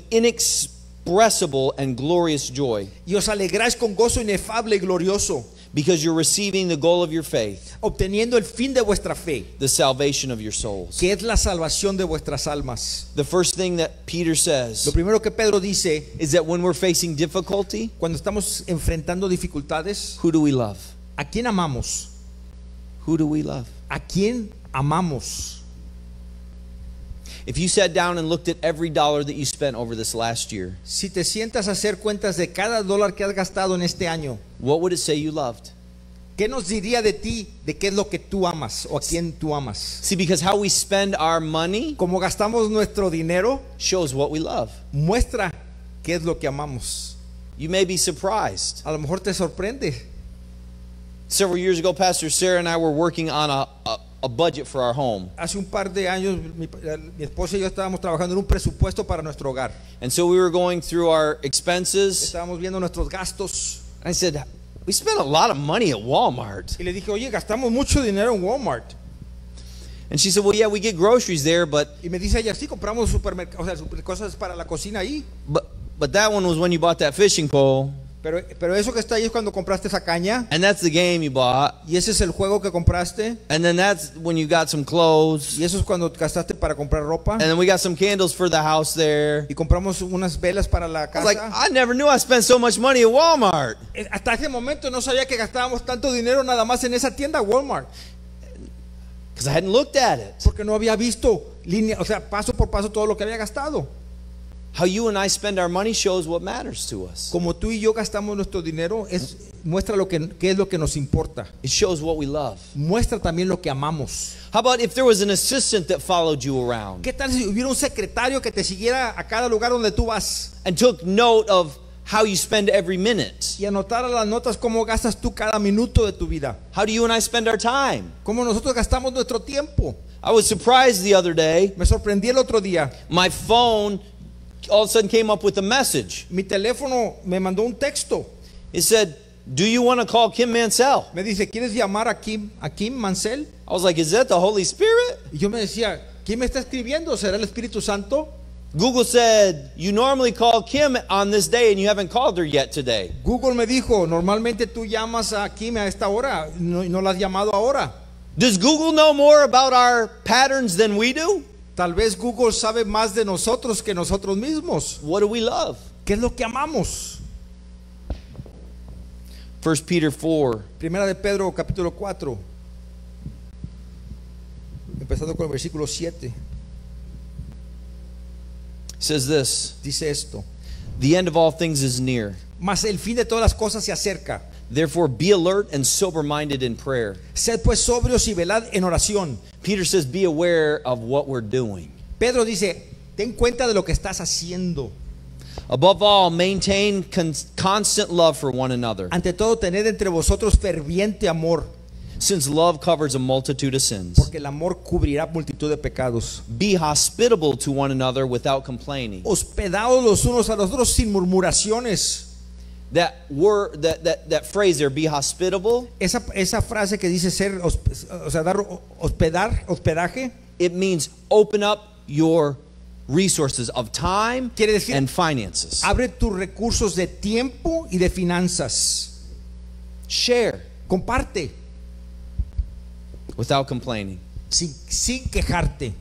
inexpressible and glorious joy y os alegráis con gozo inefable y glorioso, because you're receiving the goal of your faith, obteniendo el fin de vuestra fe, the salvation of your souls. que es la salvación de vuestras almas. The first thing that Peter Lo says primero que Pedro dice, is that when we're facing difficulty, cuando estamos enfrentando dificultades, who do we love? ¿a quién amamos? Who do we love? ¿A quién amamos? If you sat down and looked at every dollar that you spent over this last year, Si te sientas a hacer cuentas de cada dólar que has gastado en este año, what would it say you loved? ¿qué nos diría de ti de qué es lo que tú amas o a quién tú amas? See, because how we spend our money Como gastamos nuestro dinero, shows what we love. muestra qué es lo que amamos. You may be surprised. A lo mejor te sorprende. Several years ago, Pastor Sarah and I were working on a, a, a budget for our home. Hace un par de años mi, mi esposa y yo estábamos trabajando en un presupuesto para nuestro hogar. And so we were going through our expenses. Estábamos viendo nuestros gastos I said, We spent a lot of money at Walmart. y le dije, oye, gastamos mucho dinero en Walmart. And she said, Well, yeah, we get groceries there, but, Y me dice ella, sí, compramos supermercados, o sea, cosas para la cocina ahí. but, but that one was when you bought that fishing pole. Pero, pero eso que está ahí es cuando compraste esa caña. And that's the game you bought. Y ese es el juego que compraste. And then that's when you got some clothes. Y eso es cuando gastaste para comprar ropa. And then we got some candles for the house there. Y compramos unas velas para la I was casa. like, I never knew I spent so much money at Walmart. Eh, Hasta ese momento no sabía que gastábamos tanto dinero nada más en esa tienda Walmart. Because I hadn't looked at it. Porque no había visto línea, o sea, paso por paso todo lo que había gastado. How you and I spend our money shows what matters to us. Como tú y yo gastamos nuestro dinero, es, muestra lo que, qué es lo que nos importa. It shows what we love. Muestra también lo que amamos. How about if there was an assistant that followed you around ¿Qué tal si hubiera un secretario que te siguiera a cada lugar donde tú vas and took note of how you spend every minute? y anotara las notas cómo gastas tú cada minuto de tu vida? How do you and I spend our time? Cómo nosotros gastamos nuestro tiempo. I was surprised the other day. Me sorprendí el otro día. My phone all of a sudden came up with a message. Mi teléfono me mandó un texto. It said, Do you want to call Kim Mansell? Me dice, ¿quieres llamar a Kim, a Kim Mansell? I was like, Is that the Holy Spirit? Y yo me decía, ¿quién me está escribiendo? ¿Será el Espíritu Santo? Google said, You normally call Kim on this day and you haven't called her yet today. Google me dijo, normalmente tú llamas a Kim a esta hora, no, no la has llamado ahora. Does Google know more about our patterns than we do? Tal vez Google sabe más de nosotros que nosotros mismos. What do we love? ¿Qué es lo que amamos? 1 Peter 4, Primera de Pedro capítulo 4, empezando con el versículo 7, says this dice esto. The end of all things is near. Mas el fin de todas las cosas se acerca. Therefore, be alert and sober minded in prayer. Sed pues sobrios y velad en oración. Peter says, Be aware of what we're doing. Pedro dice, ten cuenta de lo que estás haciendo. Above all, maintain con- constant love for one another, Ante todo, tened entre vosotros ferviente amor, since love covers a multitude of sins. porque el amor cubrirá multitud de pecados. Be hospitable to one another without complaining. Hospedaos los unos a los otros sin murmuraciones. That word, that, that, that phrase there, be hospitable, Esa, esa frase que dice ser, o sea, dar hospedar, hospedaje, it means open up your resources of time Quiere decir- and finances. abre tus recursos de tiempo y de finanzas. Share Comparte without complaining. sin, sin quejarte.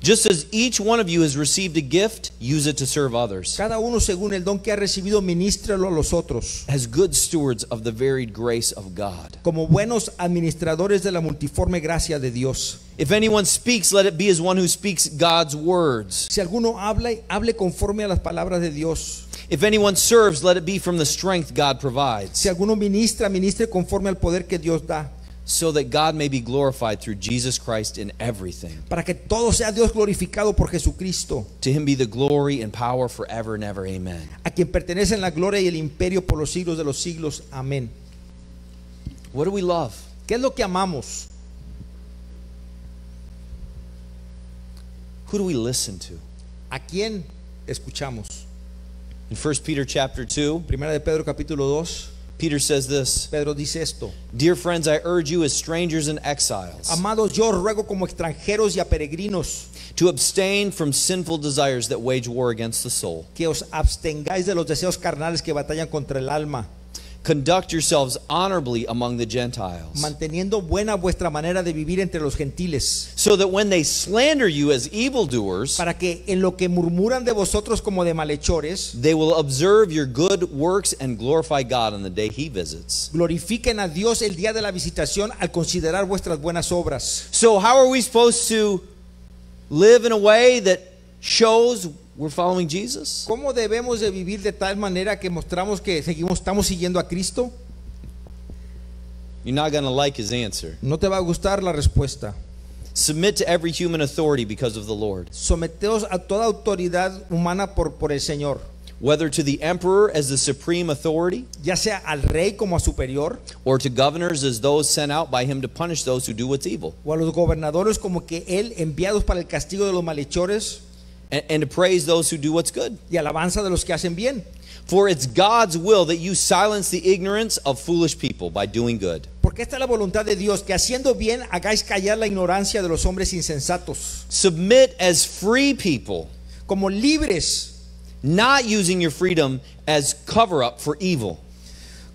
Just as each one of you has received a gift, use it to serve others. Cada uno según el don que ha recibido, ministralo a los otros. As good stewards of the varied grace of God. Como buenos administradores de la multiforme gracia de Dios. If anyone speaks, let it be as one who speaks God's words. Si alguno habla, hable conforme a las palabras de Dios. If anyone serves, let it be from the strength God provides, Si alguno ministra, ministre conforme al poder que Dios da. So that God may be glorified through Jesus Christ in everything. Para que todo sea Dios glorificado por Jesucristo. To him be the glory and power forever and ever. Amen. A quien pertenecen la gloria y el imperio por los siglos de los siglos. Amén. What do we love? ¿Qué es lo que amamos? Who do we listen to? ¿A quién escuchamos? In 1 Peter chapter 2, Primera de Pedro capítulo 2. Peter says this Pedro dice esto. Dear friends, I urge you as strangers and exiles Amados, yo ruego como extranjeros y a peregrinos to abstain from sinful desires that wage war against the soul. que os abstengáis de los deseos carnales que batallan contra el alma, Conduct yourselves honorably among the Gentiles, manteniendo buena vuestra manera de vivir entre los gentiles, so that when they slander you as evildoers, para que en lo que murmuran de vosotros como de malhechores, they will observe your good works and glorify God on the day He visits. glorifiquen a Dios el día de la visitación al considerar vuestras buenas obras. So, how are we supposed to live in a way that shows we're following Jesus? ¿Cómo debemos de vivir de tal manera que mostramos que seguimos estamos siguiendo a Cristo? You're not going to like His answer. No te va a gustar la respuesta. Submit to every human authority because of the Lord, Someteos a toda autoridad humana por, por el Señor, whether to the emperor as the supreme authority, ya sea al rey como a superior or to governors as those sent out by him to punish those who do what's evil, o a los gobernadores como que él enviados para el castigo de los malhechores and, and to praise those who do what's good. y alabanza de los que hacen bien. For it's God's will that you silence the ignorance of foolish people by doing good. Porque esta es la voluntad de Dios, que haciendo bien hagáis callar la ignorancia de los hombres insensatos, Submit as free people, como libres, not using your freedom as cover up for evil,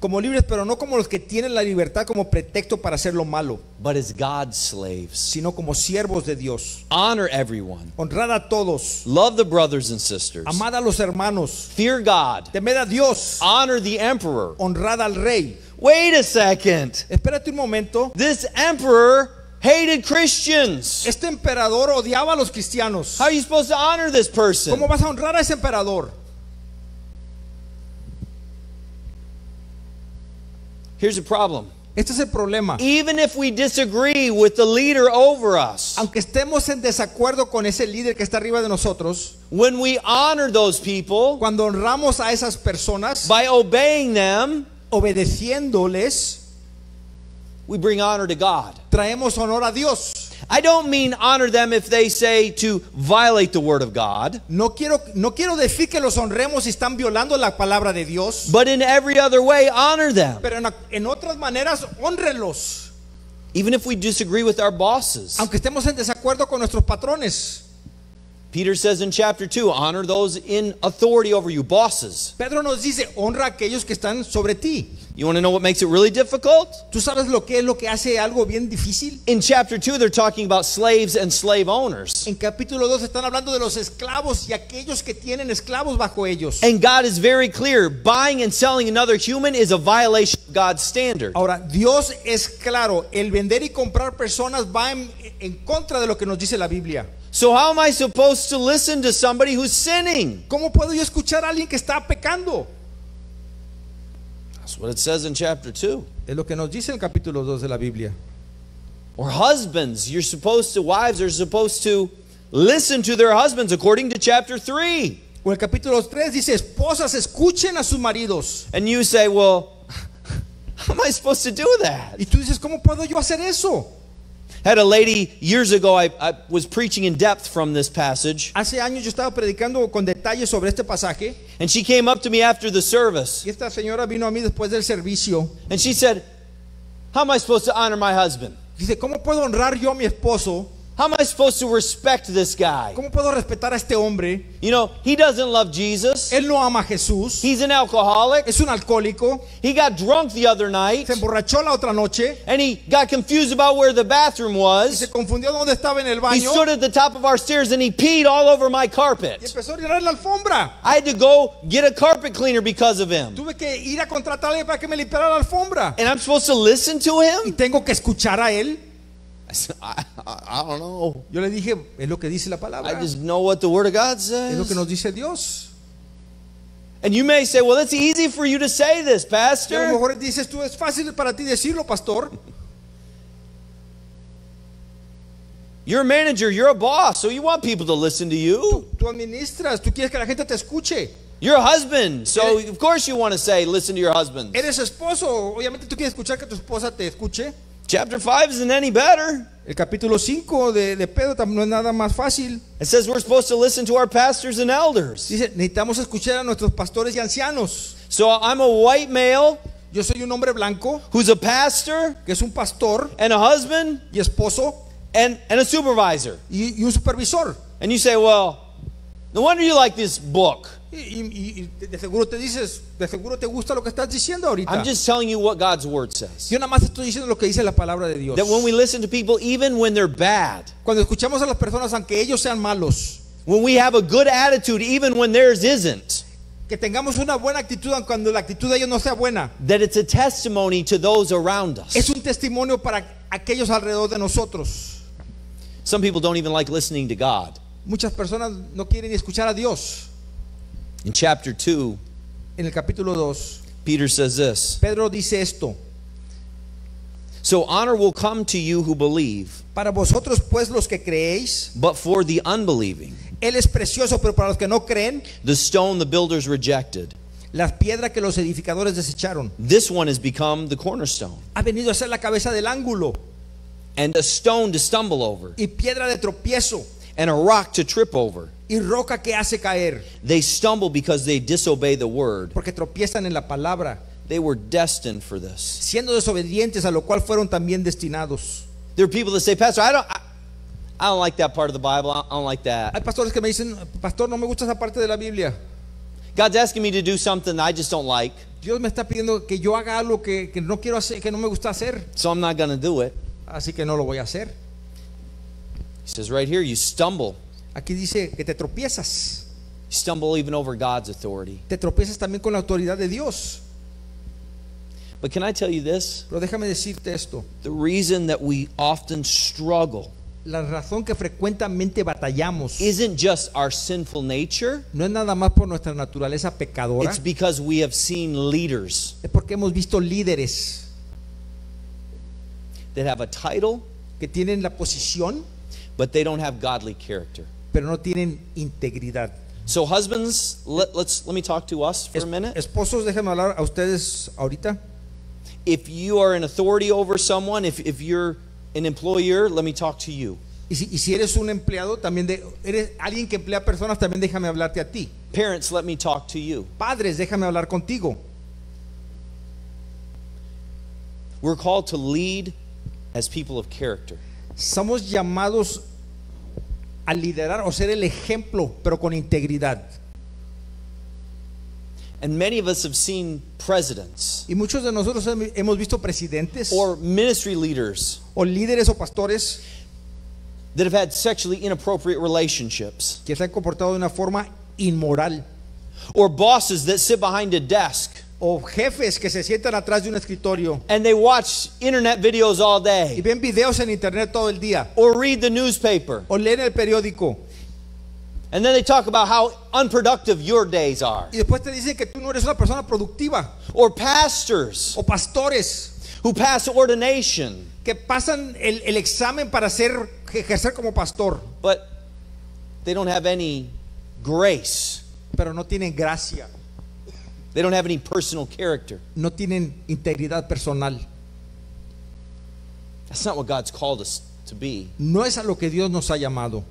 como libres, pero no como los que tienen la libertad como pretexto para hacer lo malo, but as God's slaves. sino como siervos de Dios. Honor everyone, Honrad a todos, love the brothers and sisters, amad a los hermanos, fear God, temed a Dios, honor the emperor. honrad al rey. Wait a second. Espérate un momento. This emperor hated Christians. Este emperador odiaba a los cristianos. How are you supposed to honor this person? ¿Cómo vas a honrar a ese emperador? Here's a problem. Este es el problema. Even if we disagree with the leader over us, Aunque estemos en desacuerdo con ese líder que está arriba de nosotros, when we honor those people cuando honramos a esas personas, by obeying them, obedeciéndoles, we bring honor to God. traemos honor a Dios. I don't mean honor them if they say to violate the word of God, No quiero, no quiero decir que los honremos si están violando la palabra de Dios, but in every other way, honor them. pero en, en otras maneras, honrenlos. Even if we disagree with our bosses. Aunque estemos en desacuerdo con nuestros patrones. Peter says in chapter 2, honor those in authority over you, bosses. Pedro nos dice, honra a aquellos que están sobre ti. You want to know what makes it really difficult? ¿Tú sabes lo que es lo que hace algo bien difícil? In chapter 2, they're talking about slaves and slave owners. En capítulo 2 están hablando de los esclavos y aquellos que tienen esclavos bajo ellos. And God is very clear buying and selling another human is a violation of God's standard. Ahora, Dios es claro, el vender y comprar personas va en, en contra de lo que nos dice la Biblia. So, how am I supposed to listen to somebody who's sinning? ¿Cómo puedo yo escuchar a alguien que está pecando? That's what it says in chapter 2. Es lo que nos dice el capítulo 2 de la Biblia. Or husbands, you're supposed to, wives are supposed to listen to their husbands according to chapter 3. O el capítulo 3 dice, esposas, escuchen a sus maridos. And you say, well, (laughs) how am I supposed to do that? Y tú dices, ¿cómo puedo yo hacer eso? Had a lady years ago, I, I was preaching in depth from this passage, Hace años yo estaba predicando con detalles sobre este pasaje and she came up to me after the service y esta señora vino a mí después del servicio. and she said, How am I supposed to honor my husband? Dice, ¿cómo puedo honrar yo a mi esposo? How am I supposed to respect this guy? ¿Cómo puedo respetar a este hombre? You know, he doesn't love Jesus. Él no ama a Jesús. He's an alcoholic. Es un alcohólico. He got drunk the other night Se emborrachó la otra noche. and he got confused about where the bathroom Y was. se confundió dónde estaba en el He baño. stood at the top of our stairs and he peed all over my Y carpet. empezó a llenar la alfombra. I had to go get a carpet cleaner because of him. Tuve que ir a contratar a alguien para que me limpiara la alfombra. And I'm supposed to listen to Y him? tengo que escuchar a él. I (laughs) said, I, I, I don't know. Yo le dije, es lo que dice la palabra. I just know what the Word of God Es lo que says. nos dice Dios. And you may say, well, it's easy for you to say this, Y a lo Pastor. mejor dices tú, es fácil para ti decirlo, pastor. You're a manager, you're a boss, so you want people to listen to you. Tú administras, tú quieres que la gente te escuche. You're a husband, so of course you want to say, listen to your husband. Eres esposo, obviamente tú quieres escuchar que tu esposa te escuche. Chapter 5 isn't any better. El capítulo 5 de, de Pedro no es nada más fácil. It says we're supposed to listen to our pastors and elders. Dice, necesitamos escuchar a nuestros pastores y ancianos. So I'm a white male Yo soy un hombre blanco, who's a pastor que es un pastor and a husband y esposo and, and a supervisor. y, y un supervisor. And you say, well, no wonder you like this book. Y, y- y de seguro te dices, de seguro te gusta lo que estás diciendo ahorita. I'm just telling you what God's word says. Yo nada más estoy diciendo lo que dice la palabra de Dios. That when we listen to people, even when they're bad, Cuando escuchamos a las personas, aunque ellos sean malos, when we have a good attitude, even when theirs isn't, que tengamos una buena actitud, aun cuando la actitud de ellos no sea buena, that it's a testimony to those around us. es un testimonio para aquellos alrededor de nosotros. Some people don't even like listening to God. Muchas personas no quieren escuchar a Dios. In chapter 2, En el capítulo 2, Peter says this Pedro dice esto. So honor will come to you who believe, Para vosotros pues los que creéis, but for the unbelieving, Él es precioso, pero para los que no creen, the stone the builders rejected, La piedra que los edificadores desecharon. this one has become the cornerstone, Ha venido a ser la cabeza del ángulo and a stone to stumble over, y piedra de tropiezo and a rock to trip over. Y roca que hace caer, They stumble because they disobey the word. porque tropiezan en la palabra, They were destined for this. siendo desobedientes a lo cual fueron también destinados. There are people that say, Pastor, I don't, I, I don't like that part of the Bible. I don't like that. Hay pastores que me dicen, pastor, no me gusta esa parte de la Biblia. God's asking me to do something I just don't like, Dios me está pidiendo que yo haga algo que, que no quiero hacer, que no me gusta hacer, so I'm not going to do it. así que no lo voy a hacer. He says right here, you stumble. Aquí dice que te tropiezas. Stumble even over God's authority. Te tropiezas también con la autoridad de Dios. But can I tell you this? Pero déjame decirte esto. The reason that we often struggle La razón que frecuentemente batallamos isn't just our sinful nature, no es nada más por nuestra naturaleza pecadora, it's because we have seen leaders es porque hemos visto líderes that have a title, que tienen la posición, but they don't have godly character. Pero no tienen integridad. So husbands, let, let's let me talk to us for Es- a minute. esposos, déjenme hablar a ustedes ahorita. If you are an authority over someone, if, if you're an employer, let me talk to you. Y si, y si eres un empleado, también de, eres alguien que emplea personas, también déjame hablarte a ti. Parents, let me talk to you. Padres, déjame hablar contigo. We're called to lead as people of character. Somos llamados a liderar o ser el ejemplo, pero con integridad. And many of us have seen presidents Y muchos de nosotros hem- hemos visto presidentes or ministry leaders o líderes o pastores that have had sexually inappropriate relationships que se han comportado de una forma inmoral or bosses that sit behind a desk o jefes que se sientan atrás de un escritorio and they watch internet videos all y day ven videos en internet todo el día or read the newspaper. o leen el periódico. And then they talk about how unproductive your days are. Y después te dicen que tú no eres una persona productiva or pastors o pastores who pass ordination. que pasan el, el examen para ser ejercer como pastor. But they don't have any grace. pero no tienen gracia, They don't have any personal character. no tienen integridad personal. That's not what God's called us to be. No es a lo que Dios nos ha llamado.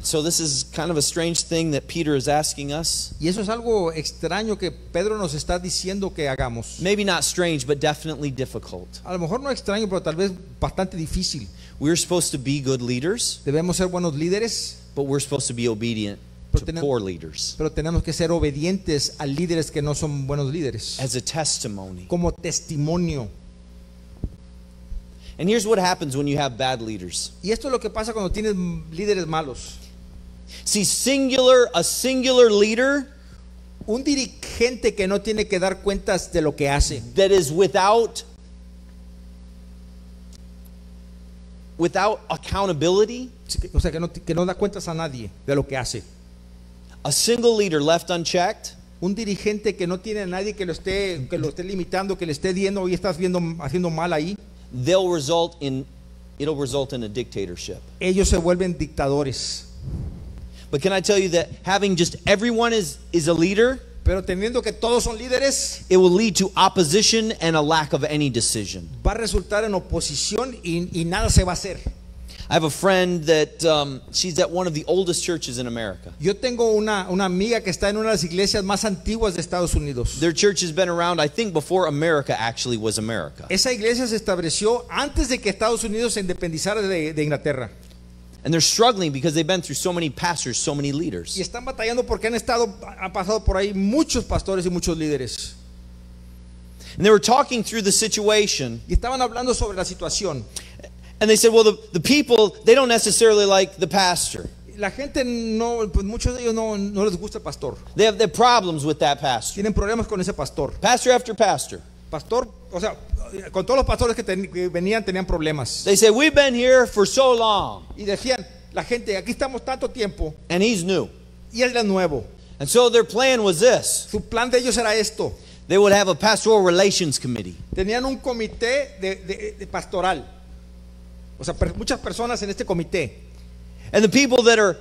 So this is kind of a strange thing that Peter is asking us. Y eso es algo extraño que Pedro nos está diciendo que hagamos. Maybe not strange, but definitely difficult. A lo mejor no extraño, pero tal vez bastante difícil. We're supposed to be good leaders, Debemos ser buenos líderes, but we're supposed to be obedient Pero to poor leaders pero tenemos que ser obedientes a líderes que no son buenos líderes. as a testimony. Como testimonio. And here's what happens when you have bad leaders. Y esto es lo que pasa cuando tienes líderes malos. See, singular, a singular leader Un dirigente que no tiene que dar cuentas de lo que hace, that is without without accountability, o sea, que no, que no da cuentas a nadie de lo que hace. A single leader left unchecked Un dirigente que no tiene a nadie que lo esté, que lo esté limitando, que le esté viendo y estás viendo haciendo mal ahí, they'll result in it'll result in a dictatorship. ellos se vuelven dictadores. But can I tell you that having just everyone is is a leader, Pero teniendo que todos son líderes, it will lead to opposition and a lack of any decision. va a resultar en oposición y, y nada se va a hacer. I have a friend that um, she's at one of the oldest churches in America. Yo tengo una, una amiga que está en una de las iglesias más antiguas de Estados Unidos. Their church has been around, I think, before America actually was America. Esa iglesia se estableció antes de que Estados Unidos se independizara de, de Inglaterra. And they're struggling because they've been through so many pastors, so many leaders. Y están batallando porque han estado, han pasado por ahí muchos pastores y muchos líderes. And they were talking through the situation, Y estaban hablando sobre la situación. And they said, Well, the, the people, they don't necessarily like the pastor. La gente no, pues muchos de ellos no, no les gusta el pastor. They have, have problems with that pastor. Tienen problemas con ese pastor. Pastor after pastor. Pastor, o sea, con todos los pastores que, ten- que venían tenían problemas. They say, We've been here for so long, Y decían, la gente, aquí estamos tanto tiempo and he's new. y él es nuevo. And so their plan was this Su plan de ellos era esto. they would have a pastoral relations committee. Tenían un comité de, de- de pastoral. O sea, muchas personas en este comité. And the people that are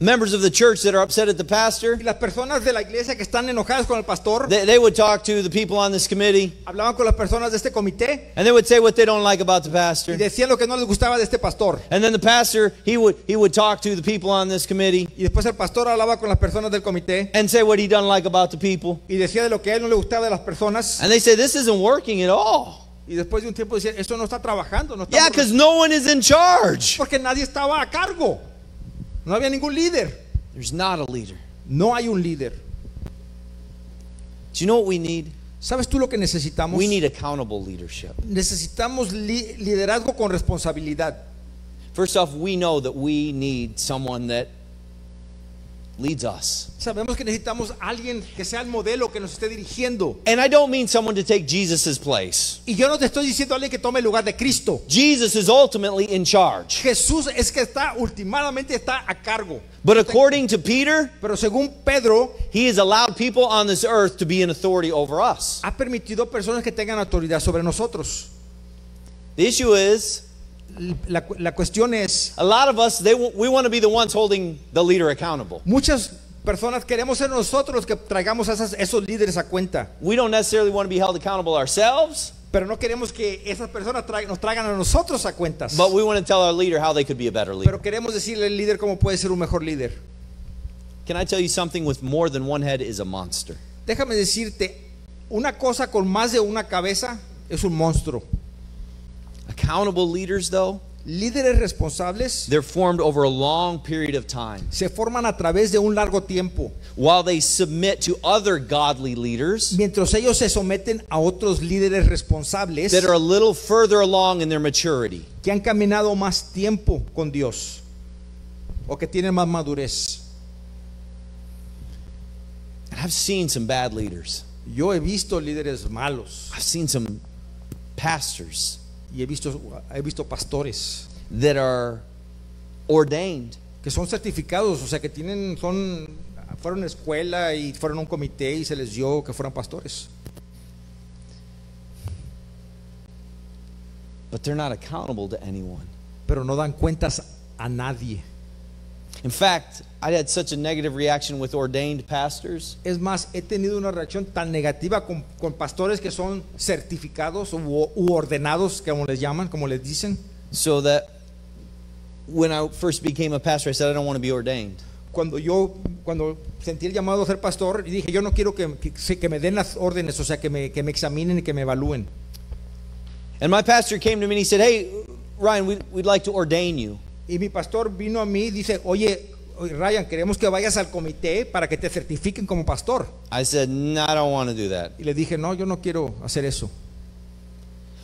members of the church that are upset at the pastor, Y las personas de la iglesia que están enojadas con el pastor they, they would talk to the people on this committee, hablaban con las personas de este comité and they would say what they don't like about the y pastor. decían lo que no les gustaba de este pastor. And then the pastor, he would he would talk to the people on this committee Y después el pastor hablaba con las personas del comité and say what he doesn't like about the people. y decía de lo que a él no le gustaba de las personas. And they say this isn't working at all. Y después de un tiempo decía, esto no está trabajando, no está Yeah, because no one is in charge. porque nadie estaba a cargo. No había ningún líder. There's not a leader. No hay un líder. Do you know what we need? ¿Sabes tú lo que necesitamos? We need accountable leadership. Necesitamos li- liderazgo con responsabilidad. First off, we know that we need someone that leads us. Sabemos que necesitamos alguien que sea el modelo que nos esté dirigiendo. And I don't mean someone to take Jesus' place. Y yo no te estoy diciendo alguien que tome el lugar de Cristo. Jesus is ultimately in charge. Jesús es que está, está a cargo. But according to Peter, Pero según Pedro, he has allowed people on this earth to be in authority over us. ha permitido personas que tengan autoridad sobre nosotros. The issue is, La, la cuestión es, a lot of us, they, we want to be the ones holding the leader accountable. muchas personas queremos ser nosotros los que traigamos a esas- esos líderes a cuenta. We don't necessarily want to be held accountable ourselves, Pero no queremos que esas personas tra- nos traigan a nosotros a cuentas. but we want to tell our leader how they could be a better leader. Pero queremos decirle al líder cómo puede ser un mejor líder. Can I tell you something with more than one head is a monster? Déjame decirte, una cosa con más de una cabeza es un monstruo. Accountable leaders, though, Líderes responsables they're formed over a long period of time. se forman a través de un largo tiempo, While they submit to other godly leaders mientras ellos se someten a otros líderes responsables that are a little further along in their maturity. que han caminado más tiempo con Dios o que tienen más madurez. And I've seen some bad leaders. Yo he visto líderes malos I've seen some pastors y he visto, he visto pastores that are ordained, que son certificados, o sea, que tienen, son, fueron a escuela y fueron a un comité y se les dio que fueran pastores. but they're not accountable to anyone. pero no dan cuentas a nadie. In fact, I had such a negative reaction with ordained pastors Es más, he tenido una reacción tan negativa con, con pastores que son certificados u, u ordenados, como les llaman, como les dicen. so that when I first became a pastor, I said, I don't want to be ordained. Cuando yo, cuando sentí el llamado a ser pastor, dije, yo no quiero que, que, que me den las órdenes, o sea, que me, que me examinen y que me evalúen. And my pastor came to me and he said, Hey, Ryan, we'd, we'd like to ordain you. Y mi pastor vino a mí y dice, oye, Ryan, queremos que vayas al comité para que te certifiquen como pastor. I said, No, I don't want to do that. Y le dije, no, yo no quiero hacer eso.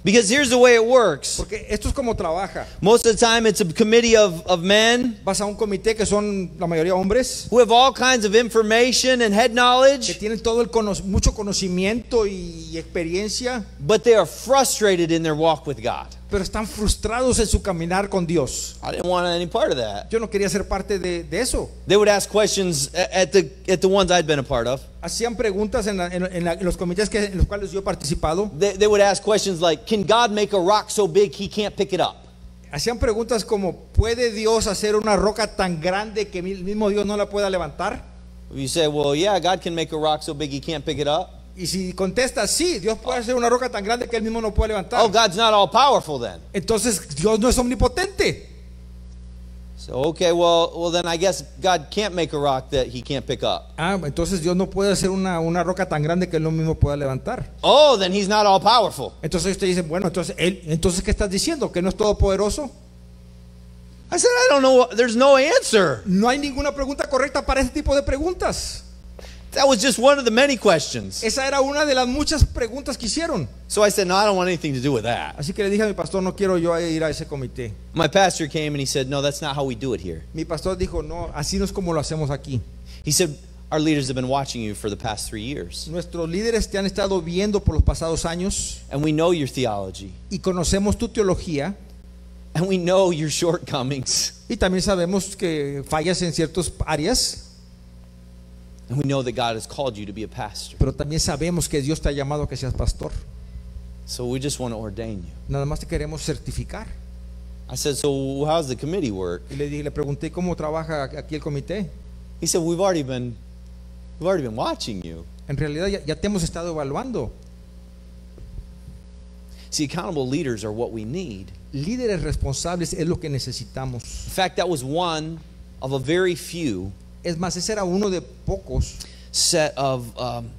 Because here's the way it works Porque esto es como trabaja. most of the time, it's a committee of, of men Vas a un comité que son la mayoría hombres, who have all kinds of information and head que knowledge, tienen todo el cono- mucho conocimiento y experiencia, but they are frustrated in their walk with God. Pero están frustrados en su caminar con Dios. I didn't want any part of that. Yo no quería ser parte de, de eso. They would ask questions at the, at the ones I'd been a part of. Hacían preguntas en, la- en- en la- en los comités que, en los cuales yo he participado. They, they would ask questions like, Can God make a rock so big he can't pick it up? Hacían preguntas como, ¿puede Dios hacer una roca tan grande que el mismo Dios no la pueda levantar? You say, Well, yeah, God can make a rock so big he can't pick it up. Y si contestas, sí, Dios puede hacer una roca tan grande que él mismo no puede levantar. Oh, God's not all powerful then. Entonces Dios no es omnipotente. So, okay, well, well, then I guess God can't make a rock that he can't pick up. Ah, entonces Dios no puede hacer una, una roca tan grande que él no mismo pueda levantar. Oh, then he's not all powerful. Entonces usted dice, bueno, entonces él, entonces ¿qué estás diciendo? ¿Que no es todopoderoso? I said, I don't know. There's no answer. No hay ninguna pregunta correcta para ese tipo de preguntas. That was just one of the many questions. Esa era una de las muchas preguntas que hicieron. So I said, No, I don't want anything to do with that. Así que le dije a mi pastor, no quiero yo ir a ese comité. My pastor came and he said, No, that's not how we do it here. Mi pastor dijo, no, así no es como lo hacemos aquí. He said, Our leaders have been watching you for the past three years, Nuestros líderes te han estado viendo por los pasados años and we know your theology, y conocemos tu teología and we know your shortcomings, y también sabemos que fallas en ciertas áreas, and we know that God has called you to be a pastor. pero también sabemos que Dios te ha llamado a que seas pastor. So we just want to ordain you. Nada más te queremos certificar. I said, So how's the committee work? Y le, dije, le pregunté cómo trabaja aquí el comité. He said, We've already been, we've already been watching you. En realidad ya, ya te hemos estado evaluando. See, accountable leaders are what we need. Líderes responsables es lo que necesitamos. In fact, that was one of a very few Es más, ese era uno de pocos. set of um,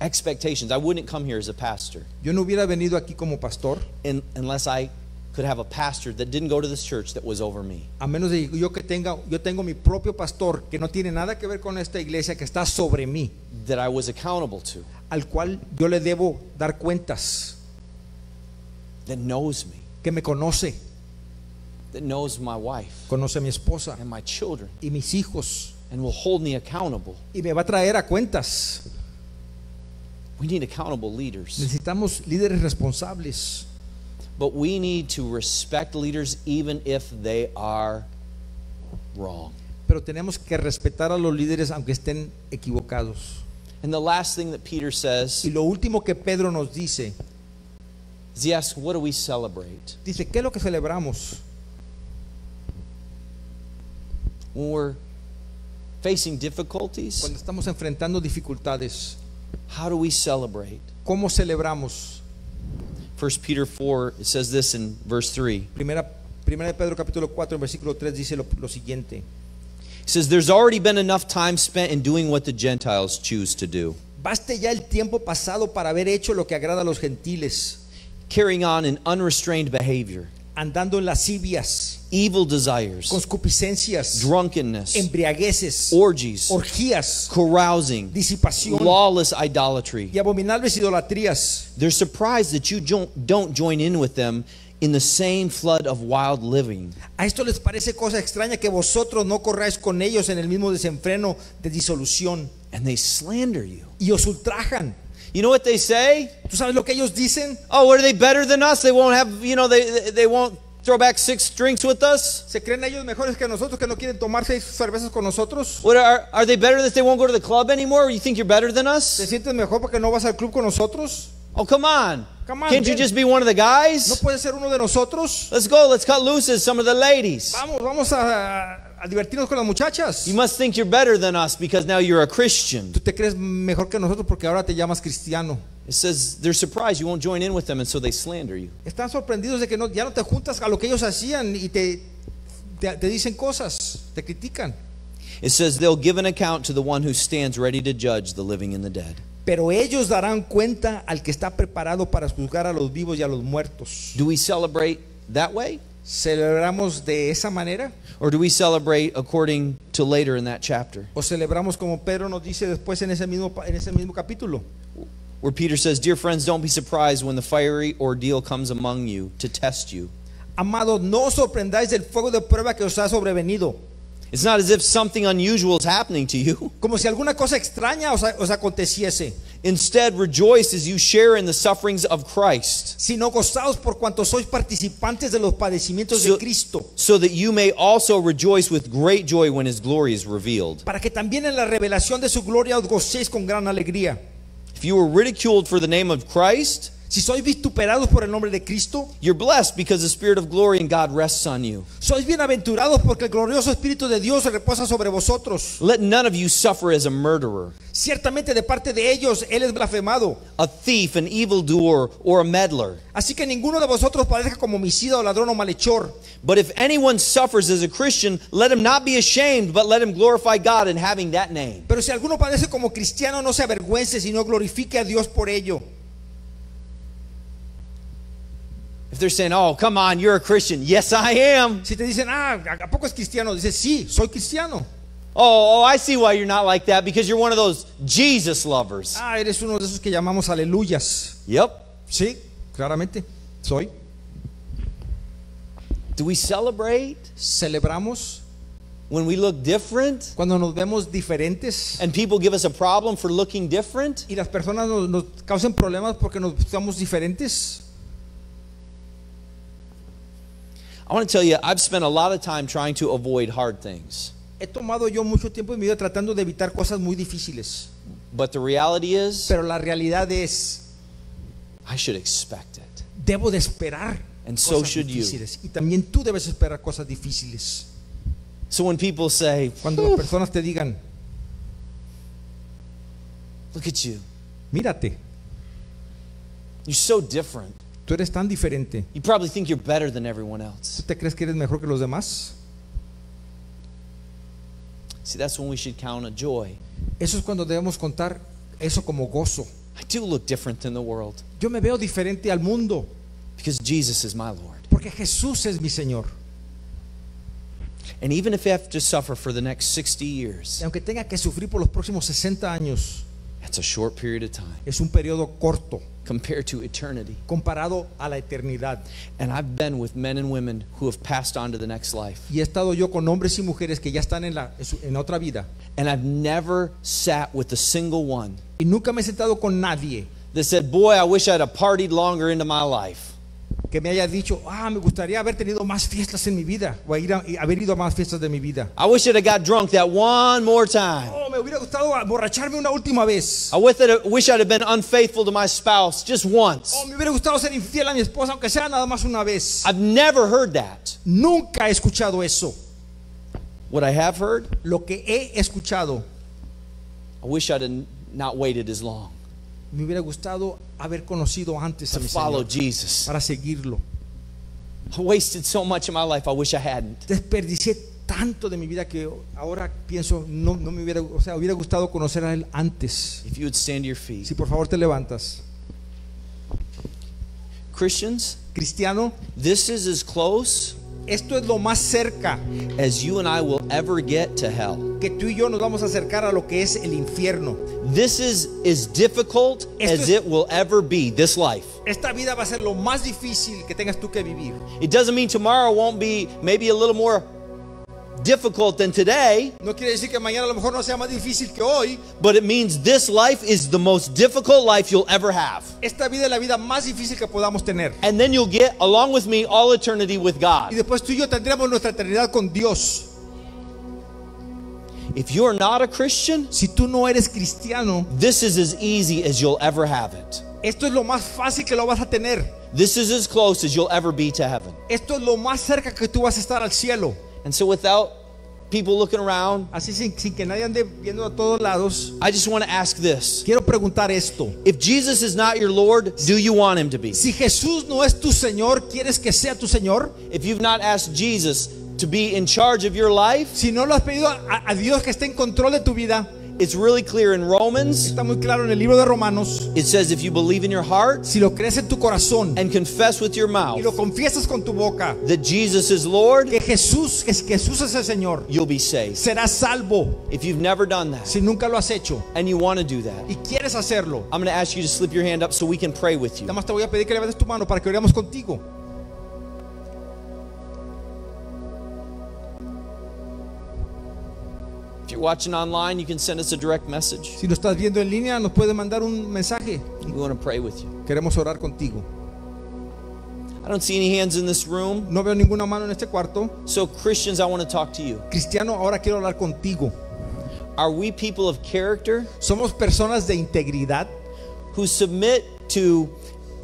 expectations. I wouldn't come here as a pastor. Yo no hubiera venido aquí como pastor. In, unless I could have a pastor that didn't go to this church that was over me. a menos de yo que tenga, yo tengo mi propio pastor que no tiene nada que ver con esta iglesia que está sobre mí, that I was accountable to, al cual yo le debo dar cuentas, that knows me, que me conoce, that knows my wife. Conoce a mi esposa. And my children, y mis hijos and will hold me accountable. y me va a traer a cuentas. We need accountable leaders, Necesitamos líderes responsables, but we need to respect leaders even if they are wrong. pero tenemos que respetar a los líderes aunque estén equivocados. And the last thing that Peter says Y lo último que Pedro nos dice, is he asks, What do we celebrate? dice, ¿qué es lo que celebramos? When we're facing difficulties, Cuando estamos enfrentando dificultades, how do we celebrate? ¿cómo celebramos? 1 Peter 4, it says this in verse 3. Primera, primera de Pedro capítulo 4, versículo 3 dice lo, lo siguiente. It says, There's already been enough time spent in doing what the Gentiles choose to do, Baste ya el tiempo pasado para haber hecho lo que agrada a los gentiles, carrying on in unrestrained behavior, andando en lascivias, evil desires, concupiscencias, drunkenness, embriagueces, orgies, orgías, carousing, disipación lawless idolatry. y abominables idolatrías. They're surprised that you don't, don't join in with them in the same flood of wild living. A esto les parece cosa extraña que vosotros no corráis con ellos en el mismo desenfreno de disolución And they slander you. y os ultrajan. You know what they say? ¿Tú sabes lo que ellos dicen? Oh, are they better than us? They won't have, you know, they, they won't throw back six drinks with us? ¿Se creen ellos mejores que nosotros que no quieren tomar seis cervezas con nosotros? What are, are they better that they won't go to the club anymore? You think you're better than ¿Te us? sientes mejor porque no vas al club con nosotros? Oh, come on. Come on, Can't you just be one of the guys? ¿No guys? puedes ser uno de nosotros? Let's go. Let's cut loose as some of the ladies. Vamos, vamos a, a divertirnos con las muchachas. You must think you're better than us because now you're a Christian. Tú te crees mejor que nosotros porque ahora te llamas cristiano. It says they're surprised you won't join in with them, and so they slander you. Están sorprendidos de que no, ya no te juntas a lo que ellos hacían y te, te, te dicen cosas, te critican. It says they'll give an account to the one who stands ready to judge the living and the dead. Pero ellos darán cuenta al que está preparado para juzgar a los vivos y a los muertos. Do we celebrate that way? ¿Celebramos de esa manera? Or do we celebrate according to later in that chapter? ¿O celebramos como Pedro nos dice después en ese mismo, en ese mismo capítulo? Where Peter says, Dear friends, don't be surprised when the fiery ordeal comes among you to test you. Amados, no os sorprendáis del fuego de prueba que os ha sobrevenido. It's not as if something unusual is happening to you. (laughs) Como si alguna cosa extraña os, os aconteciese, Instead, rejoice as you share in the sufferings of Christ, sino gozaos por cuanto sois participantes de los padecimientos So- de Cristo, so that you may also rejoice with great joy when his glory is revealed. para que también en la revelación de su gloria os gocéis con gran alegría. If you were ridiculed for the name of Christ, Si sois vituperados por el nombre de Cristo, you're blessed because the Spirit of glory and God rests on you. sois bienaventurados porque el glorioso Espíritu de Dios reposa sobre vosotros. Let none of you suffer as a murderer, Ciertamente de parte de ellos Él es blasfemado. a thief, an evildoer, or a meddler. Así que ninguno de vosotros padezca como homicida o ladrón o malhechor. But if anyone suffers as a Christian, let him not be ashamed, but let him glorify God in having that name. Pero si alguno padece como cristiano, no se avergüence, sino glorifique a Dios por ello. If they're saying, oh, come on, you're a Christian. Yes, I am. Si te dicen, ah, ¿a poco es cristiano? Dices, sí, soy cristiano. Oh, oh, I see why you're not like that because you're one of those Jesus lovers. Ah, eres uno de esos que llamamos aleluyas. Yep. Sí, claramente, soy. Do we celebrate Celebramos when we look different cuando nos vemos diferentes and people give us a problem for looking different? y las personas nos, nos causan problemas porque nos somos diferentes. I want to tell you, I've spent a lot of time trying to avoid hard things. He tomado yo mucho tiempo en mi vida tratando de evitar cosas muy difíciles, But the reality is, pero la realidad es, I should expect it. debo de esperar And so cosas should you. difíciles y también tú debes esperar cosas difíciles. So when people say, Cuando las personas te digan, look at you, mírate, you're so different. Tú eres tan diferente, You probably think you're better than everyone else. ¿tú te crees que eres mejor que los demás? See, that's when we should count a joy. Eso es cuando debemos contar eso como gozo. I do look different than the world Yo me veo diferente al mundo because Jesus is my Lord. porque Jesús es mi Señor. And even if I have to suffer for the next 60 Y years, aunque tenga que sufrir por los próximos 60 años, that's a short period of time es un periodo corto compared to eternity. comparado a la eternidad. And I've been with men and women who have passed on to the next life. Y he estado yo con hombres y mujeres que ya están en, la, en otra vida. And I've never sat with a single one Y nunca me he sentado con nadie that said, Boy, I wish I'd have partied longer into my life. Que me haya dicho, ah, me gustaría haber tenido más fiestas en mi vida, o ir a- haber ido a más fiestas de mi vida. I wish I'd have got drunk that one more time. Oh, me hubiera gustado emborracharme una última vez. I wish I'd, wish I'd have been unfaithful to my spouse just once. Oh, me hubiera gustado ser infiel a mi esposa, aunque sea nada más una vez. I've never heard that. Nunca he escuchado eso. What I have heard, Lo que he escuchado, I wish I'd have not waited as long me hubiera gustado haber conocido antes a mi follow Señor Jesus. para seguirlo. I wasted so much of my life, I wish I hadn't. Desperdicié tanto de mi vida que ahora pienso, no, no me hubiera, o sea, hubiera gustado conocer a Él antes. If you would stand to your feet. Si por favor te levantas. Christians, Cristiano, this is as close esto es lo más cerca as you and I will ever get to hell. que tú y yo nos vamos a acercar a lo que es el infierno. This is as difficult Esto as es- it will ever be, this life. Esta vida va a ser lo más difícil que tengas tú que vivir. It doesn't mean tomorrow won't be maybe a little more difficult than today, No quiere decir que mañana a lo mejor no sea más difícil que hoy. but it means this life is the most difficult life you'll ever have. Esta vida es la vida más difícil que podamos tener. And then you'll get, along with me, all eternity with Y God. después tú y yo tendremos nuestra eternidad con Dios. If you're not a Christian, Si tú no eres cristiano, this is as easy as you'll ever have it. esto es lo más fácil que lo vas a tener. This is as close as you'll ever be to heaven. Esto es lo más cerca que tú vas a estar al cielo. And so, without people looking around, así sin, sin que nadie ande viendo a todos lados, I just want to ask this. quiero preguntar esto. If Jesus is not your Lord, do you want him to be? Si Jesús no es tu Señor, ¿quieres que sea tu Señor? If you've not asked Jesus to be in charge of your life, Si no lo has pedido a, a Dios que esté en control de tu vida, it's really clear in Romans. está muy claro en el libro de Romanos. It says if you believe in your heart Si lo crees en tu corazón and confess with your y mouth lo confiesas con tu boca, that Jesus is Lord, que Jesús, que Jesús es el Señor, you'll be saved. serás salvo If you've never done that si nunca lo has hecho and you want to do that, y quieres hacerlo. I'm going to ask you to slip your hand up so we can pray with you. Nada más te voy a pedir que levantes tu mano para que oremos contigo. If you're watching online, you can send us a direct message. Si lo estás viendo en línea, nos puedes mandar un mensaje. We want to pray with you. Queremos orar contigo. I don't see any hands in this room. No veo ninguna mano en este cuarto. So, Christians, I want to talk to you. Cristiano, ahora quiero hablar contigo. Are we people of character Somos personas de integridad who submit to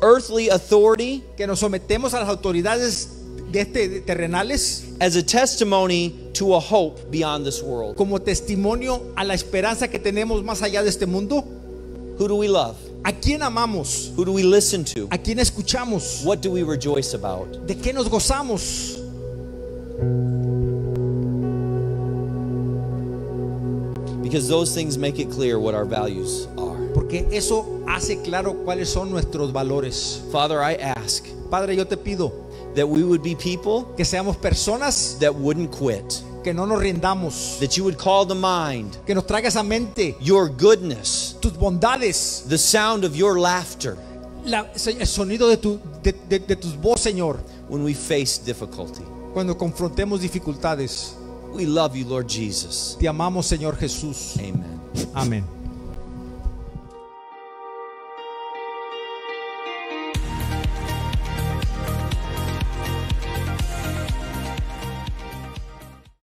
earthly authority que nos sometemos a las autoridades de este terrenales as a testimony to a hope beyond this world? como testimonio a la esperanza que tenemos más allá de este mundo. Who do we love? ¿A quién amamos? Who do we listen to? ¿A quién escuchamos? What do we rejoice about? ¿De qué nos gozamos? Because those things make it clear what our values are. Porque eso hace claro cuáles son nuestros valores. Father, I ask Padre, yo te pido that we would be people que seamos personas that wouldn't quit, que no nos rindamos, that you would call the mind que nos traigas a mente your goodness, tus bondades, the sound of your laughter la- el sonido de, tu, de, de- de tus voz, Señor, when we face difficulty. cuando confrontemos dificultades. We love you, Lord Jesus. Te amamos, Señor Jesús. Amen. Amén.